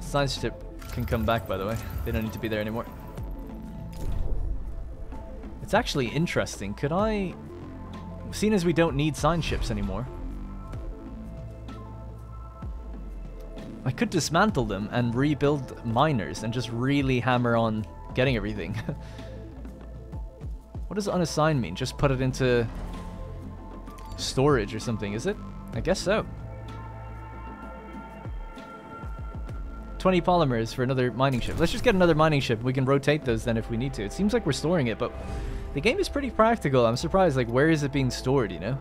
Science ship can come back, by the way. They don't need to be there anymore. It's actually interesting. Could I... Seeing as we don't need sign ships anymore, I could dismantle them and rebuild miners and just really hammer on getting everything. what does unassigned mean? Just put it into storage or something, is it? I guess so. 20 polymers for another mining ship. Let's just get another mining ship. We can rotate those then if we need to. It seems like we're storing it, but the game is pretty practical. I'm surprised, like, where is it being stored, you know?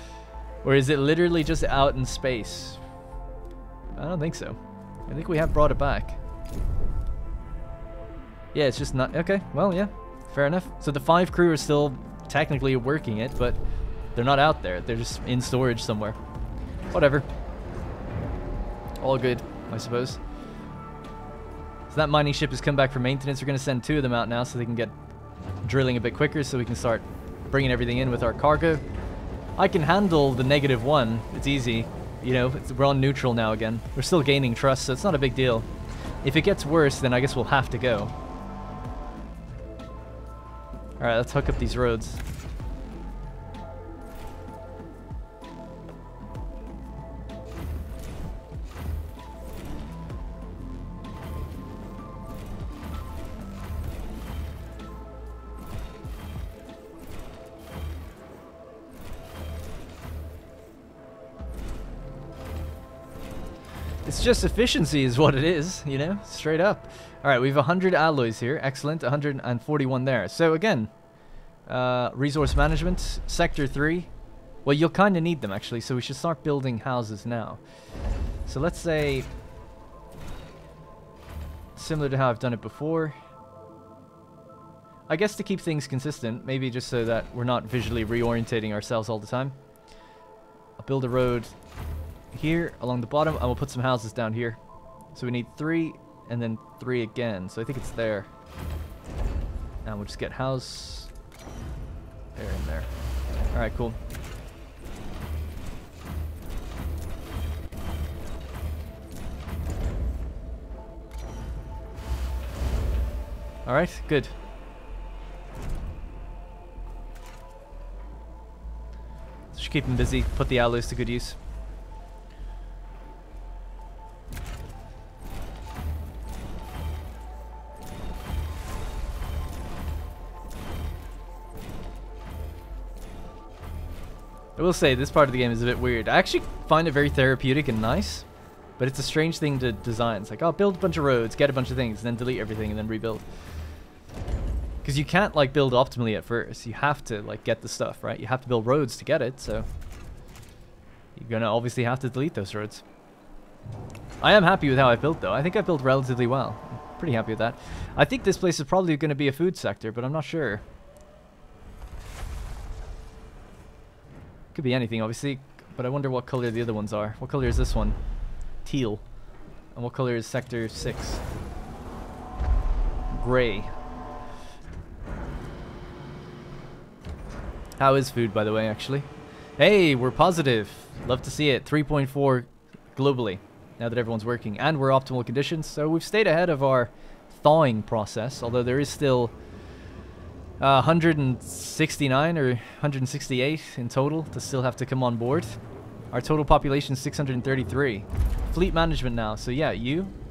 or is it literally just out in space? I don't think so. I think we have brought it back. Yeah, it's just not... Okay, well, yeah. Fair enough. So the five crew are still technically working it, but they're not out there. They're just in storage somewhere. Whatever. All good, I suppose. So that mining ship has come back for maintenance. We're going to send two of them out now so they can get drilling a bit quicker so we can start bringing everything in with our cargo. I can handle the negative one. It's easy. You know, we're on neutral now again. We're still gaining trust, so it's not a big deal. If it gets worse, then I guess we'll have to go. Alright, let's hook up these roads. Just efficiency is what it is, you know, straight up. All right, we have 100 alloys here. Excellent, 141 there. So again, uh, resource management, sector 3. Well, you'll kind of need them actually, so we should start building houses now. So let's say, similar to how I've done it before. I guess to keep things consistent, maybe just so that we're not visually reorientating ourselves all the time. I'll build a road here along the bottom, and we'll put some houses down here. So we need three, and then three again. So I think it's there. And we'll just get house there and there. Alright, cool. Alright, good. Just keep them busy, put the alloys to good use. I will say, this part of the game is a bit weird. I actually find it very therapeutic and nice, but it's a strange thing to design. It's like, oh, build a bunch of roads, get a bunch of things, and then delete everything and then rebuild. Because you can't, like, build optimally at first. You have to, like, get the stuff, right? You have to build roads to get it, so... You're gonna obviously have to delete those roads. I am happy with how I built, though. I think I built relatively well. I'm pretty happy with that. I think this place is probably going to be a food sector, but I'm not sure. Could be anything, obviously, but I wonder what color the other ones are. What color is this one? Teal. And what color is Sector 6? Gray. How is food, by the way, actually? Hey, we're positive. Love to see it. 3.4 globally, now that everyone's working. And we're optimal conditions, so we've stayed ahead of our thawing process, although there is still uh, 169 or 168 in total to still have to come on board. Our total population is 633. Fleet management now. So yeah, you get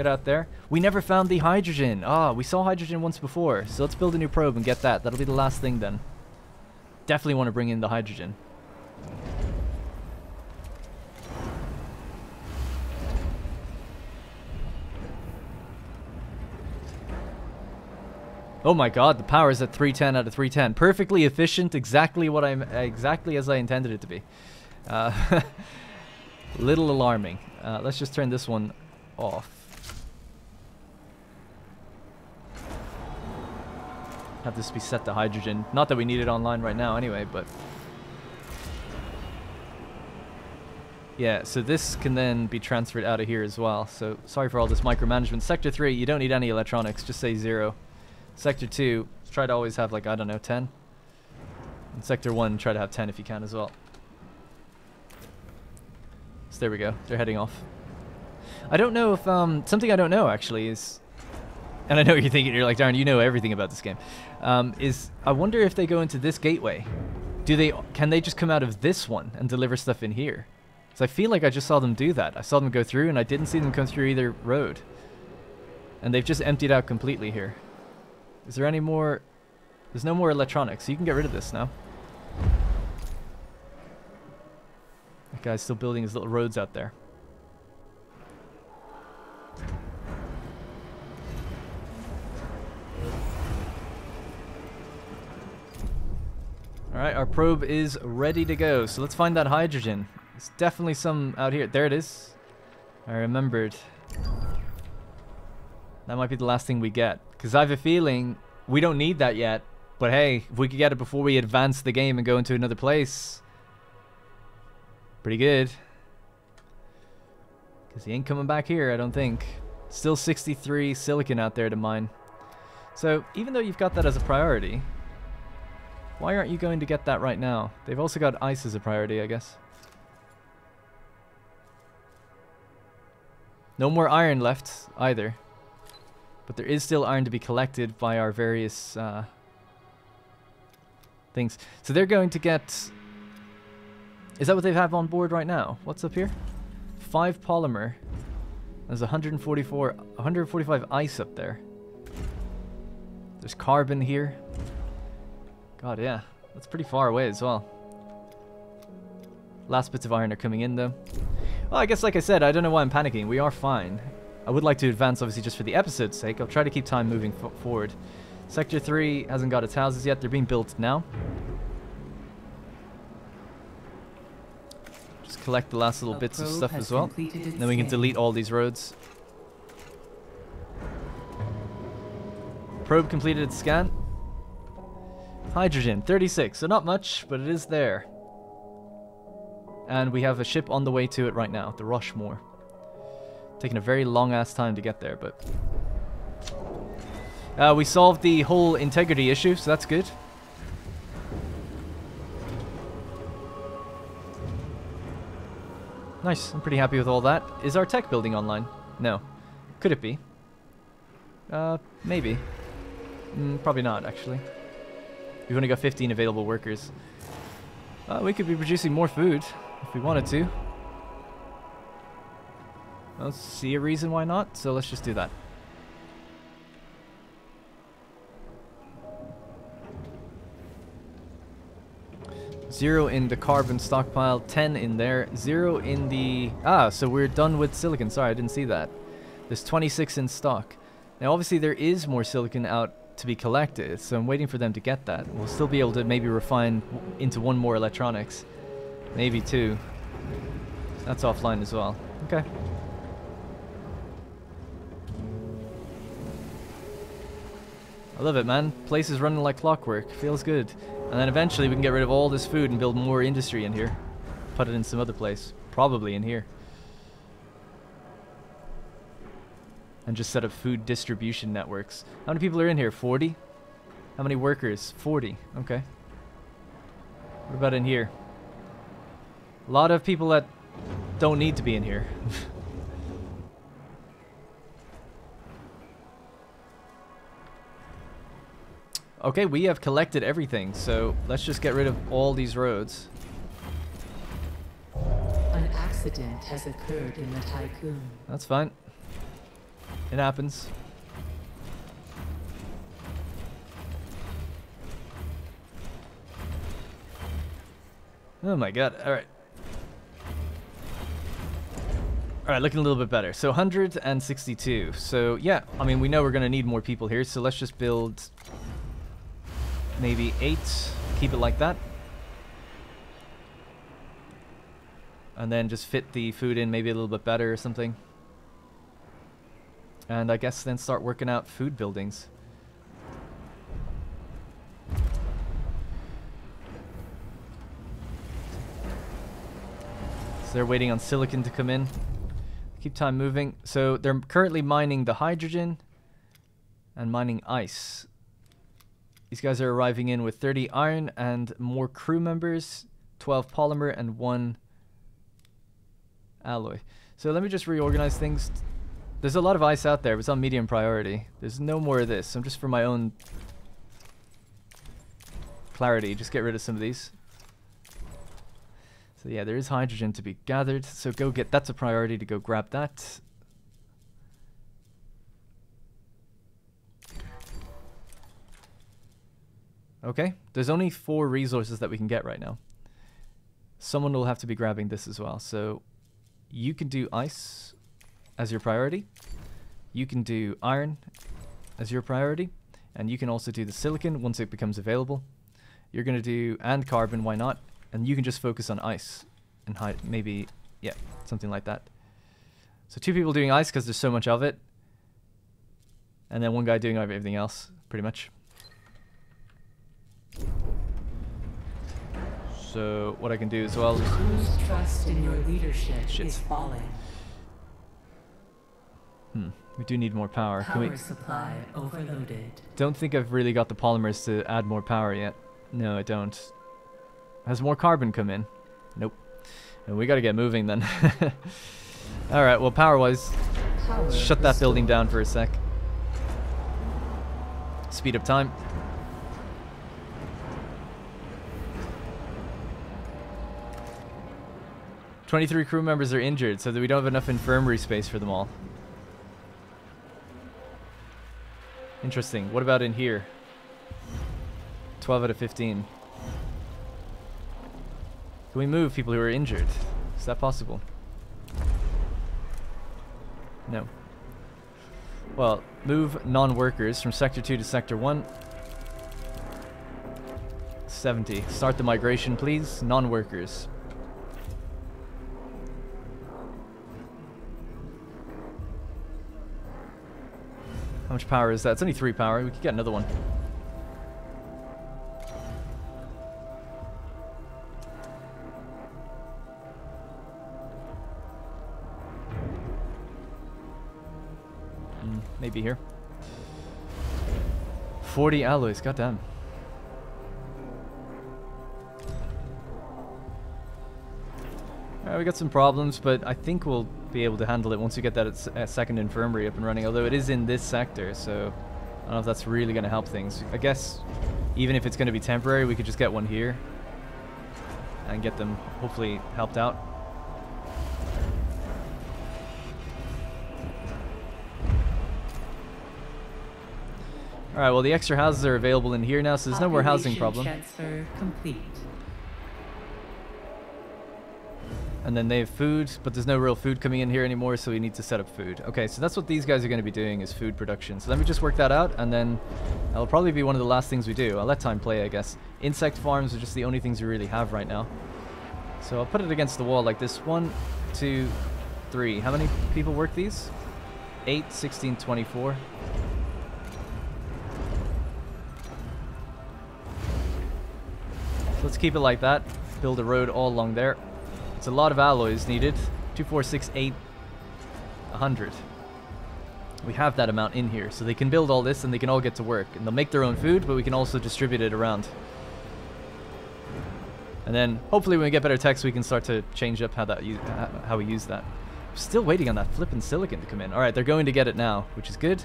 Get out there. We never found the hydrogen. Ah, we saw hydrogen once before. So let's build a new probe and get that. That'll be the last thing then. Definitely want to bring in the hydrogen. Oh my god, the power is at 310 out of 310. Perfectly efficient, exactly what I'm exactly as I intended it to be. Uh, little alarming. Uh, let's just turn this one off. Have this be set to hydrogen. Not that we need it online right now anyway, but... Yeah, so this can then be transferred out of here as well. So sorry for all this micromanagement. Sector 3, you don't need any electronics. Just say 0. Sector 2, try to always have like, I don't know, 10. And Sector 1, try to have 10 if you can as well. So there we go. They're heading off. I don't know if, um, something I don't know actually is, and I know what you're thinking, you're like, Darren, you know everything about this game, um, is I wonder if they go into this gateway. Do they, can they just come out of this one and deliver stuff in here? Because I feel like I just saw them do that. I saw them go through and I didn't see them come through either road. And they've just emptied out completely here. Is there any more? There's no more electronics, you can get rid of this now. That guy's still building his little roads out there. Alright, our probe is ready to go. So let's find that hydrogen. There's definitely some out here. There it is. I remembered. That might be the last thing we get. Because I have a feeling we don't need that yet. But hey, if we could get it before we advance the game and go into another place. Pretty good. Because he ain't coming back here, I don't think. Still 63 silicon out there to mine. So, even though you've got that as a priority, why aren't you going to get that right now? They've also got ice as a priority, I guess. No more iron left, either. But there is still iron to be collected by our various uh, things. So they're going to get... Is that what they have on board right now? What's up here? 5 polymer. There's 144, 145 ice up there. There's carbon here. God, yeah. That's pretty far away as well. Last bits of iron are coming in, though. Well, I guess, like I said, I don't know why I'm panicking. We are fine. I would like to advance, obviously, just for the episode's sake. I'll try to keep time moving forward. Sector 3 hasn't got its houses yet. They're being built now. Just collect the last little bits of stuff as well. Then we can delete all these roads. Probe completed its scan. Hydrogen, 36. So not much, but it is there. And we have a ship on the way to it right now, the Rushmore. Taking a very long ass time to get there, but... Uh, we solved the hull integrity issue, so that's good. Nice, I'm pretty happy with all that. Is our tech building online? No. Could it be? Uh, maybe. Mm, probably not, actually. We've only got 15 available workers. Uh, we could be producing more food if we wanted to. I don't see a reason why not, so let's just do that. Zero in the carbon stockpile, 10 in there, zero in the... Ah, so we're done with silicon. Sorry, I didn't see that. There's 26 in stock. Now, obviously, there is more silicon out to be collected, so I'm waiting for them to get that. We'll still be able to maybe refine into one more electronics. Maybe two. That's offline as well. Okay. I love it, man. Place is running like clockwork. Feels good. And then eventually we can get rid of all this food and build more industry in here. Put it in some other place. Probably in here. And just set up food distribution networks. How many people are in here? 40? How many workers? 40. Okay. What about in here? A lot of people that don't need to be in here. Okay, we have collected everything, so let's just get rid of all these roads. An accident has occurred in the Tycoon. That's fine. It happens. Oh my god, alright. Alright, looking a little bit better. So 162. So yeah, I mean, we know we're going to need more people here, so let's just build maybe 8. Keep it like that. And then just fit the food in maybe a little bit better or something. And I guess then start working out food buildings. So they're waiting on silicon to come in. Keep time moving. So they're currently mining the hydrogen and mining ice. These guys are arriving in with 30 iron and more crew members, 12 polymer and 1 alloy. So let me just reorganize things. There's a lot of ice out there, but it's on medium priority. There's no more of this. I'm just for my own clarity, just get rid of some of these. So yeah, there is hydrogen to be gathered. So go get, that's a priority to go grab that. Okay, there's only four resources that we can get right now. Someone will have to be grabbing this as well. So you can do ice as your priority. You can do iron as your priority. And you can also do the silicon once it becomes available. You're going to do, and carbon, why not? and you can just focus on ice and hide maybe yeah something like that so two people doing ice because there's so much of it and then one guy doing everything else pretty much so what I can do as well is Whose trust in your leadership Shit. is falling? hmm, we do need more power. Can Power we supply overloaded. don't think I've really got the polymers to add more power yet no I don't has more carbon come in nope and we gotta get moving then alright well power wise Power Shut that building down for a sec. Speed up time. Twenty-three crew members are injured, so that we don't have enough infirmary space for them all. Interesting. What about in here? 12 out of 15. Can we move people who are injured? Is that possible? No. Well, move non-workers from Sector 2 to Sector 1. 70. Start the migration, please. Non-workers. How much power is that? It's only 3 power. We could get another one. Mm, maybe here. 40 alloys, goddamn. Alright, we got some problems, but I think we'll be able to handle it once you get that s- uh, second infirmary up and running, although it is in this sector, so I don't know if that's really going to help things. I guess even if it's going to be temporary, we could just get one here and get them hopefully helped out. Alright, well the extra houses are available in here now, so there's no more housing problem. Transfer complete. And then they have food, but there's no real food coming in here anymore, so we need to set up food. Okay, so that's what these guys are going to be doing is food production. So let me just work that out, and then that'll probably be one of the last things we do. I'll let time play, I guess. Insect farms are just the only things we really have right now. So I'll put it against the wall like this. One, two, three. How many people work these? 8, 16, 24. So let's keep it like that. Build a road all along there. It's a lot of alloys needed. Two, four, six, eight, a hundred. We have that amount in here, so they can build all this and they can all get to work. And they'll make their own food, but we can also distribute it around. And then, hopefully when we get better techs, we can start to change up how that uh, how we use that. Still waiting on that flippin' silicon to come in. Alright, they're going to get it now, which is good.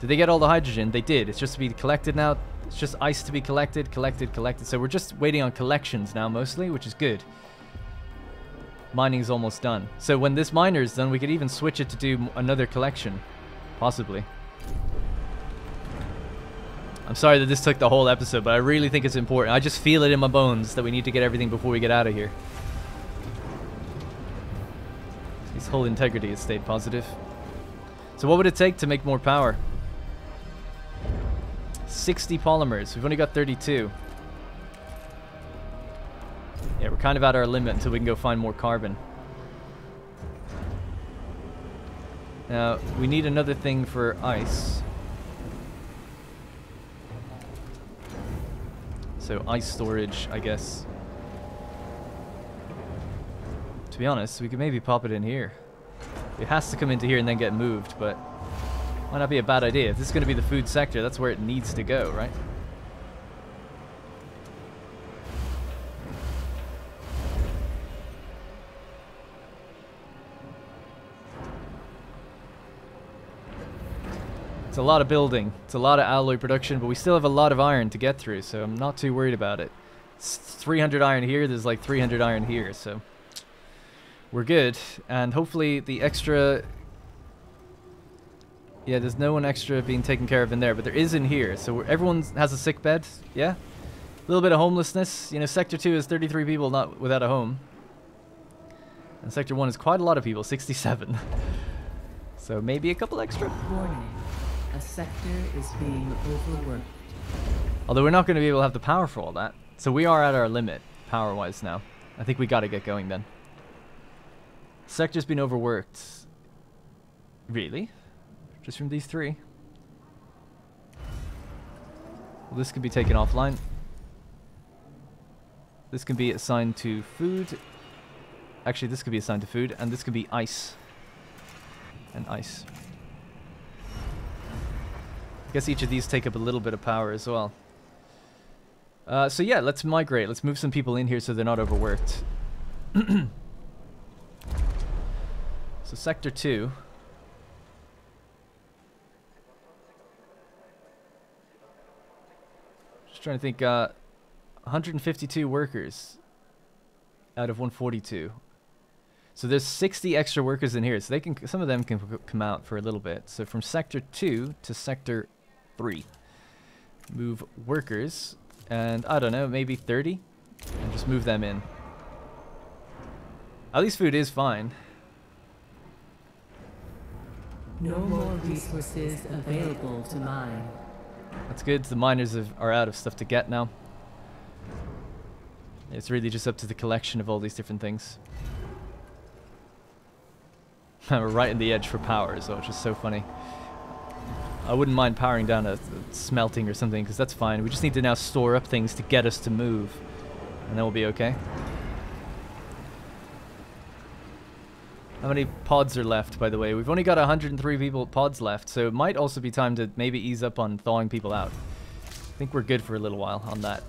Did they get all the hydrogen? They did. It's just to be collected now. It's just ice to be collected, collected, collected. So we're just waiting on collections now mostly, which is good. Mining's almost done. So when this miner is done, we could even switch it to do another collection. Possibly. I'm sorry that this took the whole episode, but I really think it's important. I just feel it in my bones that we need to get everything before we get out of here. His hull integrity has stayed positive. So what would it take to make more power? 60 polymers. We've only got 32. Yeah, we're kind of at our limit until we can go find more carbon. Now, we need another thing for ice. So ice storage, I guess. To be honest, we could maybe pop it in here. It has to come into here and then get moved, but might not be a bad idea. If this is going to be the food sector, that's where it needs to go, right? It's a lot of building. It's a lot of alloy production, but we still have a lot of iron to get through, so I'm not too worried about it. It's 300 iron here, there's like 300 iron here, so we're good. And hopefully the extra... Yeah, there's no one extra being taken care of in there, but there is in here. So everyone has a sick bed, yeah? A little bit of homelessness. You know, Sector 2 is 33 people not without a home. And Sector 1 is quite a lot of people, 67. so maybe a couple extra. Warning. A sector is being overworked. Although we're not going to be able to have the power for all that. So we are at our limit, power-wise now. I think we got to get going then. Sector's been overworked. Really? Just from these three? Well, this can be taken offline. This can be assigned to food. Actually, this could be assigned to food, and this could be ice. And ice. I guess each of these take up a little bit of power as well. Uh, so yeah, let's migrate. Let's move some people in here so they're not overworked. so sector 2. Just trying to think, uh, 152 workers out of 142. So there's 60 extra workers in here, so they can some of them can come out for a little bit. So from sector 2 to sector three. Move workers, and I don't know, maybe 30? And just move them in. At least food is fine. No more resources available to mine. That's good. The miners have, are out of stuff to get now. It's really just up to the collection of all these different things. We're right in the edge for power, so it's just so funny. I wouldn't mind powering down a, a smelting or something, because that's fine. We just need to now store up things to get us to move. And then we'll be okay. How many pods are left, by the way? We've only got 103 people pods left, so it might also be time to maybe ease up on thawing people out. I think we're good for a little while on that.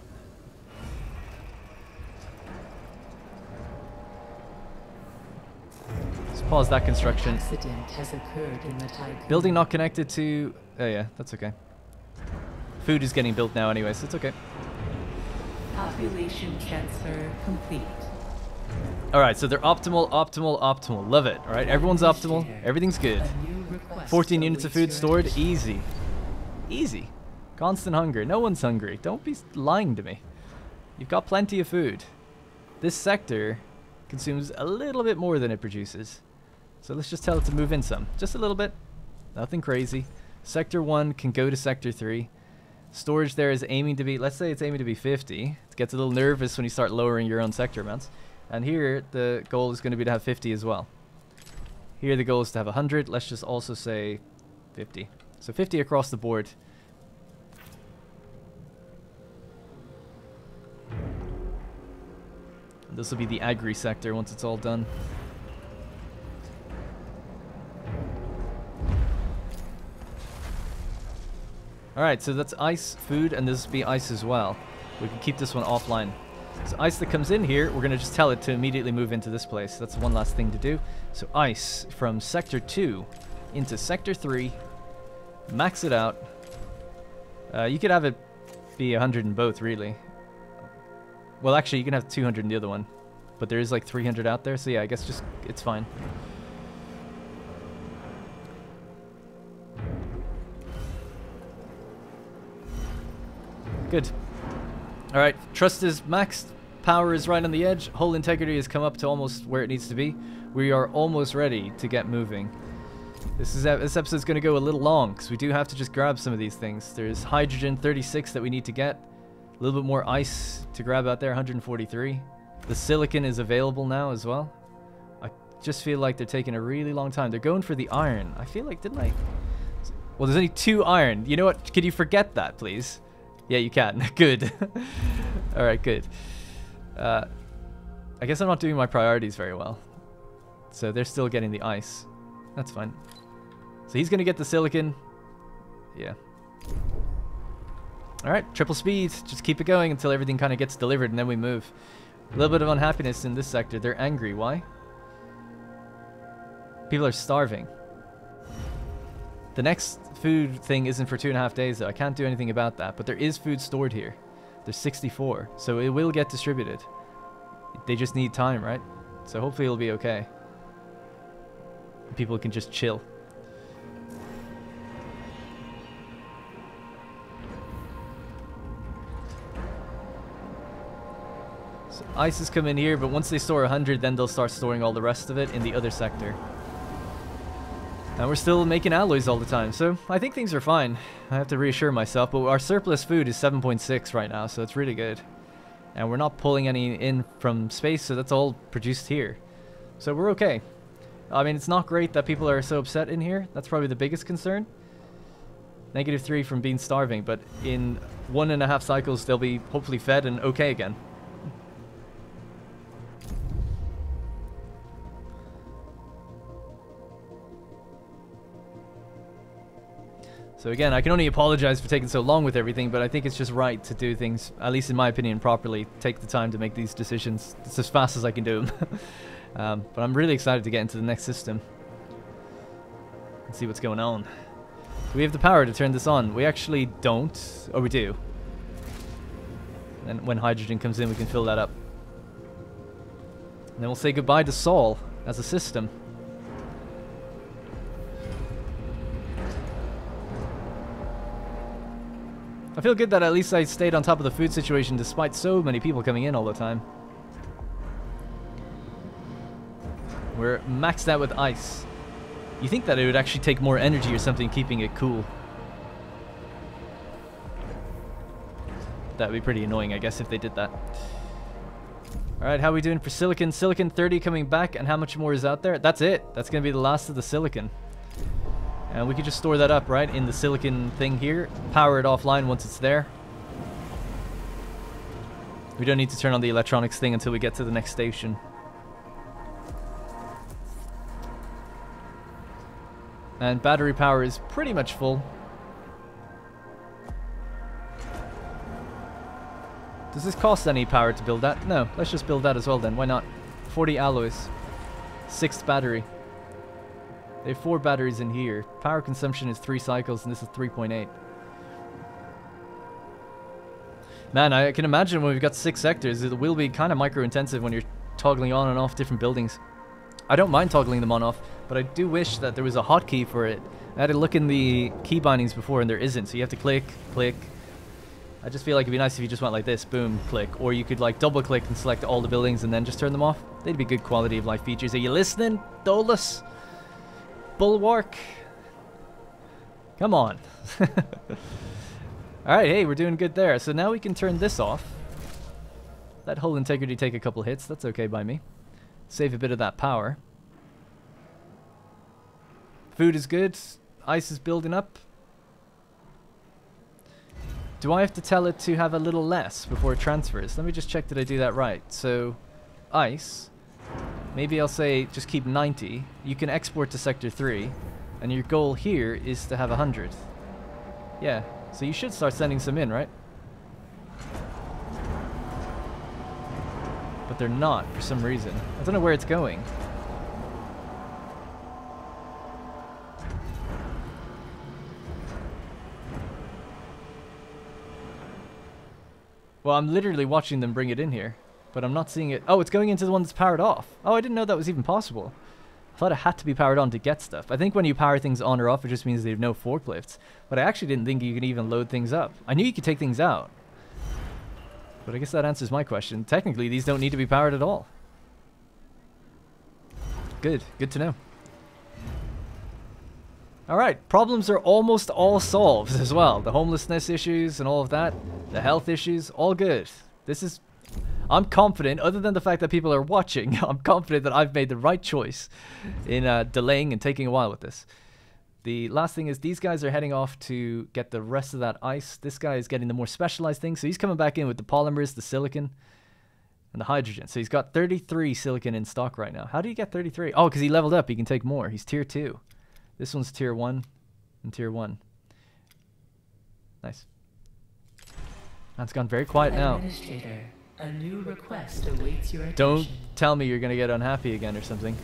Pause that construction. Accident has occurred in the tycoon. Building not connected to Oh yeah, that's okay. Food is getting built now anyway, so it's okay. Population transfer complete. Alright, so they're optimal, optimal, optimal. Love it. Alright, everyone's optimal. Everything's good. 14 units of food stored. Easy. Easy. Constant hunger. No one's hungry. Don't be lying to me. You've got plenty of food. This sector consumes a little bit more than it produces. So let's just tell it to move in some. Just a little bit. Nothing crazy. Sector 1 can go to Sector 3. Storage there is aiming to be, let's say it's aiming to be 50. It gets a little nervous when you start lowering your own sector amounts. And here, the goal is going to be to have 50 as well. Here the goal is to have 100. Let's just also say 50. So 50 across the board. This will be the agri sector once it's all done. Alright, so that's ice, food, and this will be ice as well. We can keep this one offline. So ice that comes in here, we're going to just tell it to immediately move into this place. That's one last thing to do. So ice from Sector 2 into Sector 3. Max it out. Uh, you could have it be 100 in both, really. Well, actually, you can have 200 in the other one. But there is like 300 out there, so yeah, I guess just it's fine. Good. Alright, trust is maxed. Power is right on the edge. Hull integrity has come up to almost where it needs to be. We are almost ready to get moving. This is this episode's going to go a little long because we do have to just grab some of these things. There's hydrogen 36 that we need to get. A little bit more ice to grab out there, 143. The silicon is available now as well. I just feel like they're taking a really long time. They're going for the iron. I feel like, didn't I? Well, there's only two iron. You know what? Could you forget that, please? Yeah, you can. good. All right, good. Uh, I guess I'm not doing my priorities very well. So they're still getting the ice. That's fine. So he's going to get the silicon. Yeah. Alright, triple speed. Just keep it going until everything kind of gets delivered and then we move. A little bit of unhappiness in this sector. They're angry. Why? People are starving. The next food thing isn't for two and a half days though. I can't do anything about that. But there is food stored here. There's 64. So it will get distributed. They just need time, right? So hopefully it'll be okay. People can just chill. So ICEs come in here, but once they store 100, then they'll start storing all the rest of it in the other sector. And we're still making alloys all the time, so I think things are fine. I have to reassure myself, but our surplus food is 7.6 right now, so it's really good. And we're not pulling any in from space, so that's all produced here. So we're okay. I mean, it's not great that people are so upset in here. That's probably the biggest concern. Negative 3 from being starving, but in one and a half cycles, they'll be hopefully fed and okay again. So again, I can only apologize for taking so long with everything, but I think it's just right to do things, at least in my opinion, properly. Take the time to make these decisions. It's as fast as I can do them. um, but I'm really excited to get into the next system. And see what's going on. Do we have the power to turn this on? We actually don't. Oh, we do. And when hydrogen comes in, we can fill that up. And then we'll say goodbye to Sol as a system. I feel good that at least I stayed on top of the food situation despite so many people coming in all the time. We're maxed out with ice. You think that it would actually take more energy or something keeping it cool. That would be pretty annoying, I guess, if they did that. Alright, how are we doing for silicon? Silicon 30 coming back, and how much more is out there? That's it. That's going to be the last of the silicon. And we could just store that up, right, in the silicon thing here. Power it offline once it's there. We don't need to turn on the electronics thing until we get to the next station. And battery power is pretty much full. Does this cost any power to build that? No, let's just build that as well then. Why not? 40 alloys. Sixth battery. They have four batteries in here. Power consumption is three cycles, and this is 3.8. Man, I can imagine when we've got six sectors, it will be kind of micro-intensive when you're toggling on and off different buildings. I don't mind toggling them on off, but I do wish that there was a hotkey for it. I had to look in the key bindings before, and there isn't, so you have to click, click. I just feel like it'd be nice if you just went like this, boom, click. Or you could like double click and select all the buildings and then just turn them off. They'd be good quality of life features. Are you listening, Dolos? Bulwark. Come on. Alright, hey, we're doing good there. So now we can turn this off. Let hull integrity take a couple hits. That's okay by me. Save a bit of that power. Food is good. Ice is building up. Do I have to tell it to have a little less before it transfers? Let me just check that I do that right. So, ice. Maybe I'll say just keep 90. You can export to sector 3. And your goal here is to have 100. Yeah, so you should start sending some in, right? But they're not for some reason. I don't know where it's going. Well, I'm literally watching them bring it in here. But I'm not seeing it. Oh, it's going into the one that's powered off. Oh, I didn't know that was even possible. I thought it had to be powered on to get stuff. I think when you power things on or off, it just means they have no forklifts. But I actually didn't think you could even load things up. I knew you could take things out. But I guess that answers my question. Technically, these don't need to be powered at all. Good. Good to know. Alright, problems are almost all solved as well. The homelessness issues and all of that. The health issues, all good. This is... I'm confident, other than the fact that people are watching, I'm confident that I've made the right choice in uh, delaying and taking a while with this. The last thing is these guys are heading off to get the rest of that ice. This guy is getting the more specialized things, so he's coming back in with the polymers, the silicon, and the hydrogen. So he's got 33 silicon in stock right now. How do you get 33? Oh, because he leveled up. He can take more. He's tier 2. This one's tier 1 and tier 1. Nice. That's gone very quiet now. Administrator, a new request awaits your attention. Don't tell me you're going to get unhappy again or something.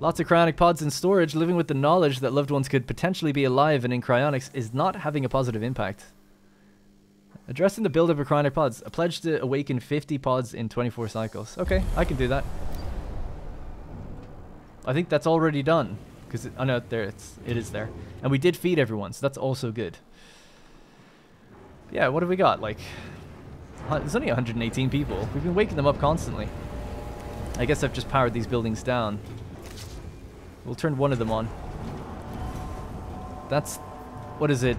Lots of cryonic pods in storage, living with the knowledge that loved ones could potentially be alive and in cryonics is not having a positive impact. Addressing the buildup of cryonic pods. A pledge to awaken 50 pods in 24 cycles. Okay, I can do that. I think that's already done. Because, I know, oh there, it's, it is there. And we did feed everyone, so that's also good. Yeah, what have we got? Like, there's only 118 people. We've been waking them up constantly. I guess I've just powered these buildings down. We'll turn one of them on. That's, what is it?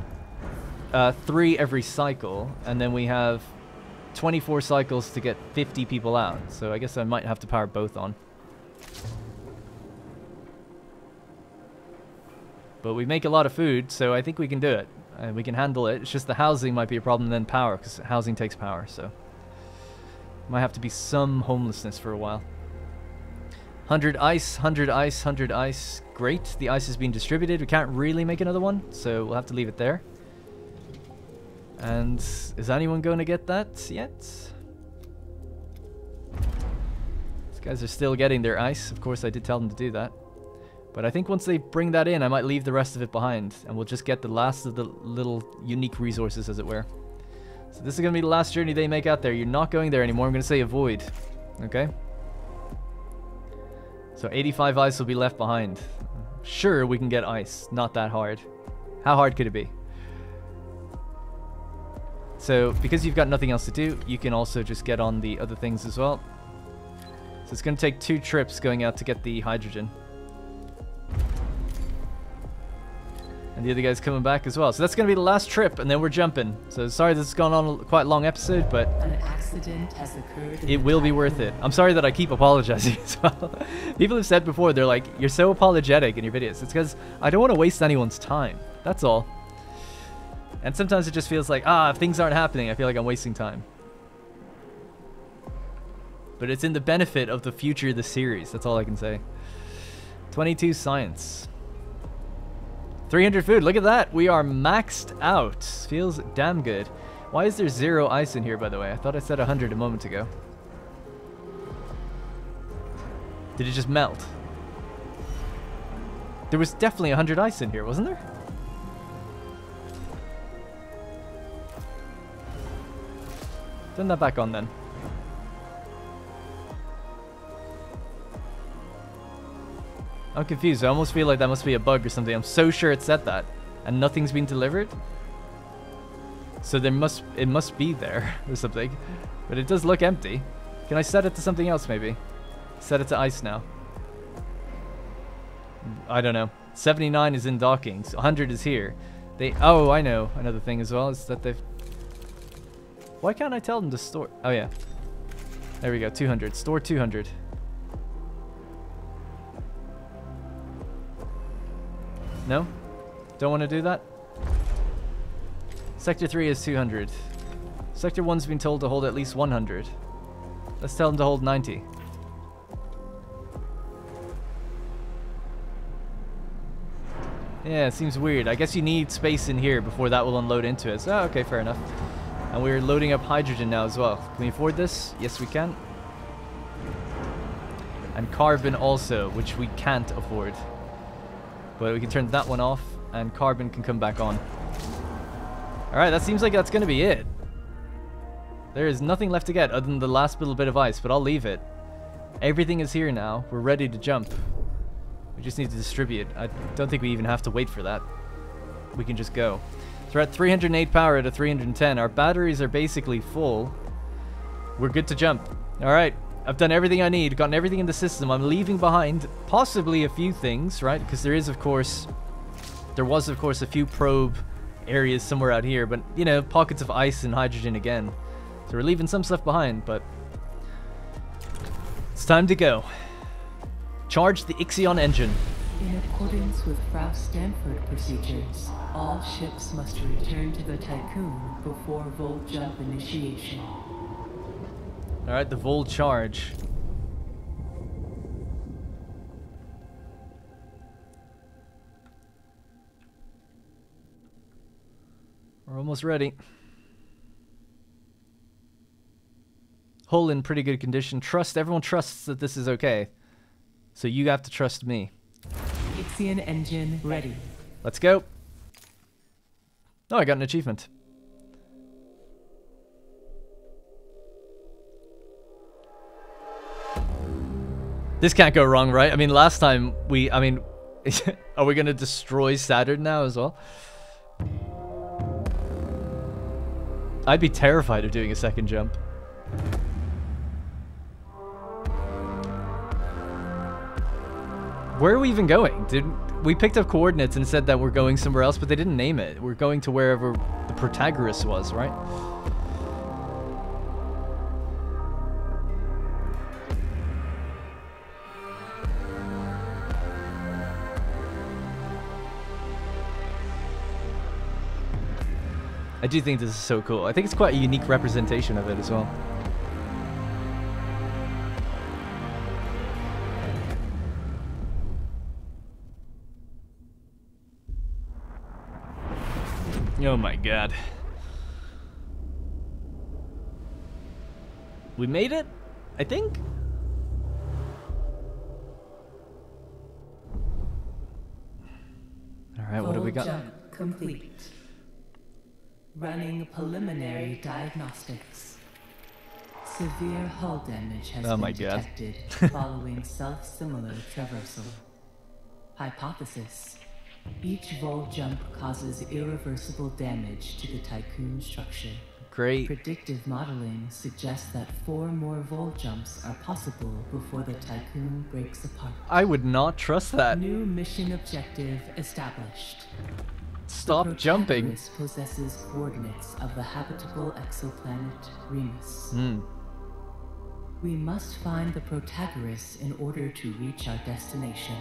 Uh, three every cycle, and then we have 24 cycles to get 50 people out. So I guess I might have to power both on. But we make a lot of food, so I think we can do it. And we can handle it. It's just the housing might be a problem then power, because housing takes power, so... Might have to be some homelessness for a while. 100 ice, 100 ice, 100 ice. Great, the ice is being distributed. We can't really make another one, so we'll have to leave it there. And is anyone going to get that yet? These guys are still getting their ice. Of course, I did tell them to do that. But I think once they bring that in, I might leave the rest of it behind. And we'll just get the last of the little unique resources, as it were. So this is going to be the last journey they make out there. You're not going there anymore. I'm going to say avoid. Okay? So 85 ice will be left behind. Sure, we can get ice. Not that hard. How hard could it be? So, because you've got nothing else to do, you can also just get on the other things as well. So it's going to take two trips going out to get the hydrogen. And the other guy's coming back as well. So that's going to be the last trip, and then we're jumping. So sorry this has gone on a quite long episode, but An accident has occurred. it will be worth it. I'm sorry that I keep apologizing as well. People have said before, they're like, you're so apologetic in your videos. It's because I don't want to waste anyone's time. That's all. And sometimes it just feels like, ah, if things aren't happening, I feel like I'm wasting time. But it's in the benefit of the future of the series. That's all I can say. 22 science. 300 food. Look at that. We are maxed out. Feels damn good. Why is there zero ice in here, by the way? I thought I said 100 a moment ago. Did it just melt? There was definitely 100 ice in here, wasn't there? Turn that back on then. I'm confused. I almost feel like that must be a bug or something. I'm so sure it said that. And nothing's been delivered. So there must it must be there or something. But it does look empty. Can I set it to something else maybe? Set it to ice now. I don't know. 79 is in docking. So 100 is here. They Oh, I know. Another thing as well is that they've Why can't I tell them to store Oh yeah. There we go. 200. Store 200. No? Don't want to do that? Sector 3 is 200. Sector 1's been told to hold at least 100. Let's tell them to hold 90. Yeah, it seems weird. I guess you need space in here before that will unload into it. So, oh, okay, fair enough. And we're loading up hydrogen now as well. Can we afford this? Yes, we can. And carbon also, which we can't afford. But we can turn that one off, and carbon can come back on. Alright, that seems like that's going to be it. There is nothing left to get other than the last little bit of ice, but I'll leave it. Everything is here now. We're ready to jump. We just need to distribute. I don't think we even have to wait for that. We can just go. So we're at 308 power out of 310. Our batteries are basically full. We're good to jump. All right. I've done everything I need, gotten everything in the system. I'm leaving behind possibly a few things, right? Because there is, of course, there was, of course, a few probe areas somewhere out here, but, you know, pockets of ice and hydrogen again. So we're leaving some stuff behind, but it's time to go. Charge the Ixion engine. In accordance with Frau Stanford procedures, all ships must return to the Tiqqun before VOHL Jump initiation. Alright, the VOHL charge. We're almost ready. Hull in pretty good condition. Trust, everyone trusts that this is okay. So you have to trust me. Ixion engine ready. Let's go. Oh, I got an achievement. This can't go wrong, right? I mean, last time we, I mean, are we going to destroy Saturn now as well? I'd be terrified of doing a second jump. Where are we even going? Did we picked up coordinates and said that we're going somewhere else, but they didn't name it. We're going to wherever the Protagoras was, right? I do think this is so cool. I think it's quite a unique representation of it as well. Oh my god. We made it? I think? Alright, what do we got? Complete. Running preliminary diagnostics. Severe hull damage has Oh been detected following self-similar traversal. Hypothesis. Each VOHL jump causes irreversible damage to the Tiqqun structure. Great. Predictive modeling suggests that four more VOHL jumps are possible before the Tiqqun breaks apart. I would not trust that. New mission objective established. Stop jumping. Possesses coordinates of the habitable exoplanet Remus. Hmm. We must find the Protagoras in order to reach our destination.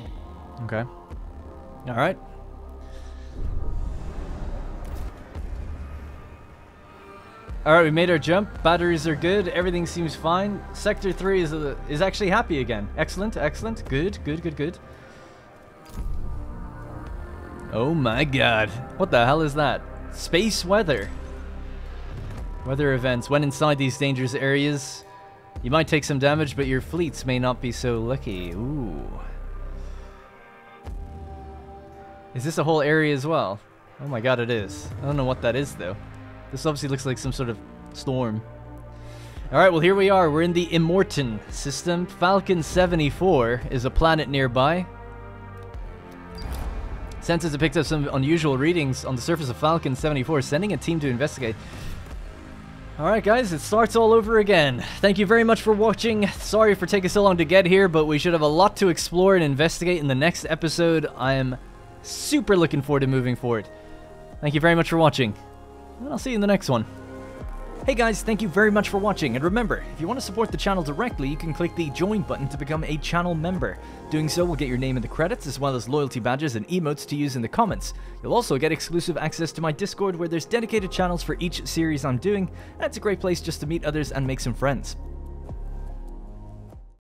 Okay. Alright. Alright, we made our jump. Batteries are good. Everything seems fine. Sector 3 is, uh, is actually happy again. Excellent, excellent. Good, good, good, good. Oh my god. What the hell is that? Space weather. Weather events. When inside these dangerous areas, you might take some damage, but your fleets may not be so lucky. Ooh. Is this a whole area as well? Oh my god, it is. I don't know what that is, though. This obviously looks like some sort of storm. Alright, well here we are. We're in the Immortan system. Falcon 74 is a planet nearby. Have picked up some unusual readings on the surface of Falcon 74, sending a team to investigate. Alright guys, it starts all over again. Thank you very much for watching. Sorry for taking so long to get here, but we should have a lot to explore and investigate in the next episode. I am super looking forward to moving forward. Thank you very much for watching, and I'll see you in the next one. Hey guys, thank you very much for watching, and remember, if you want to support the channel directly, you can click the join button to become a channel member. Doing so will get your name in the credits, as well as loyalty badges and emotes to use in the comments. You'll also get exclusive access to my Discord, where there's dedicated channels for each series I'm doing, and it's a great place just to meet others and make some friends.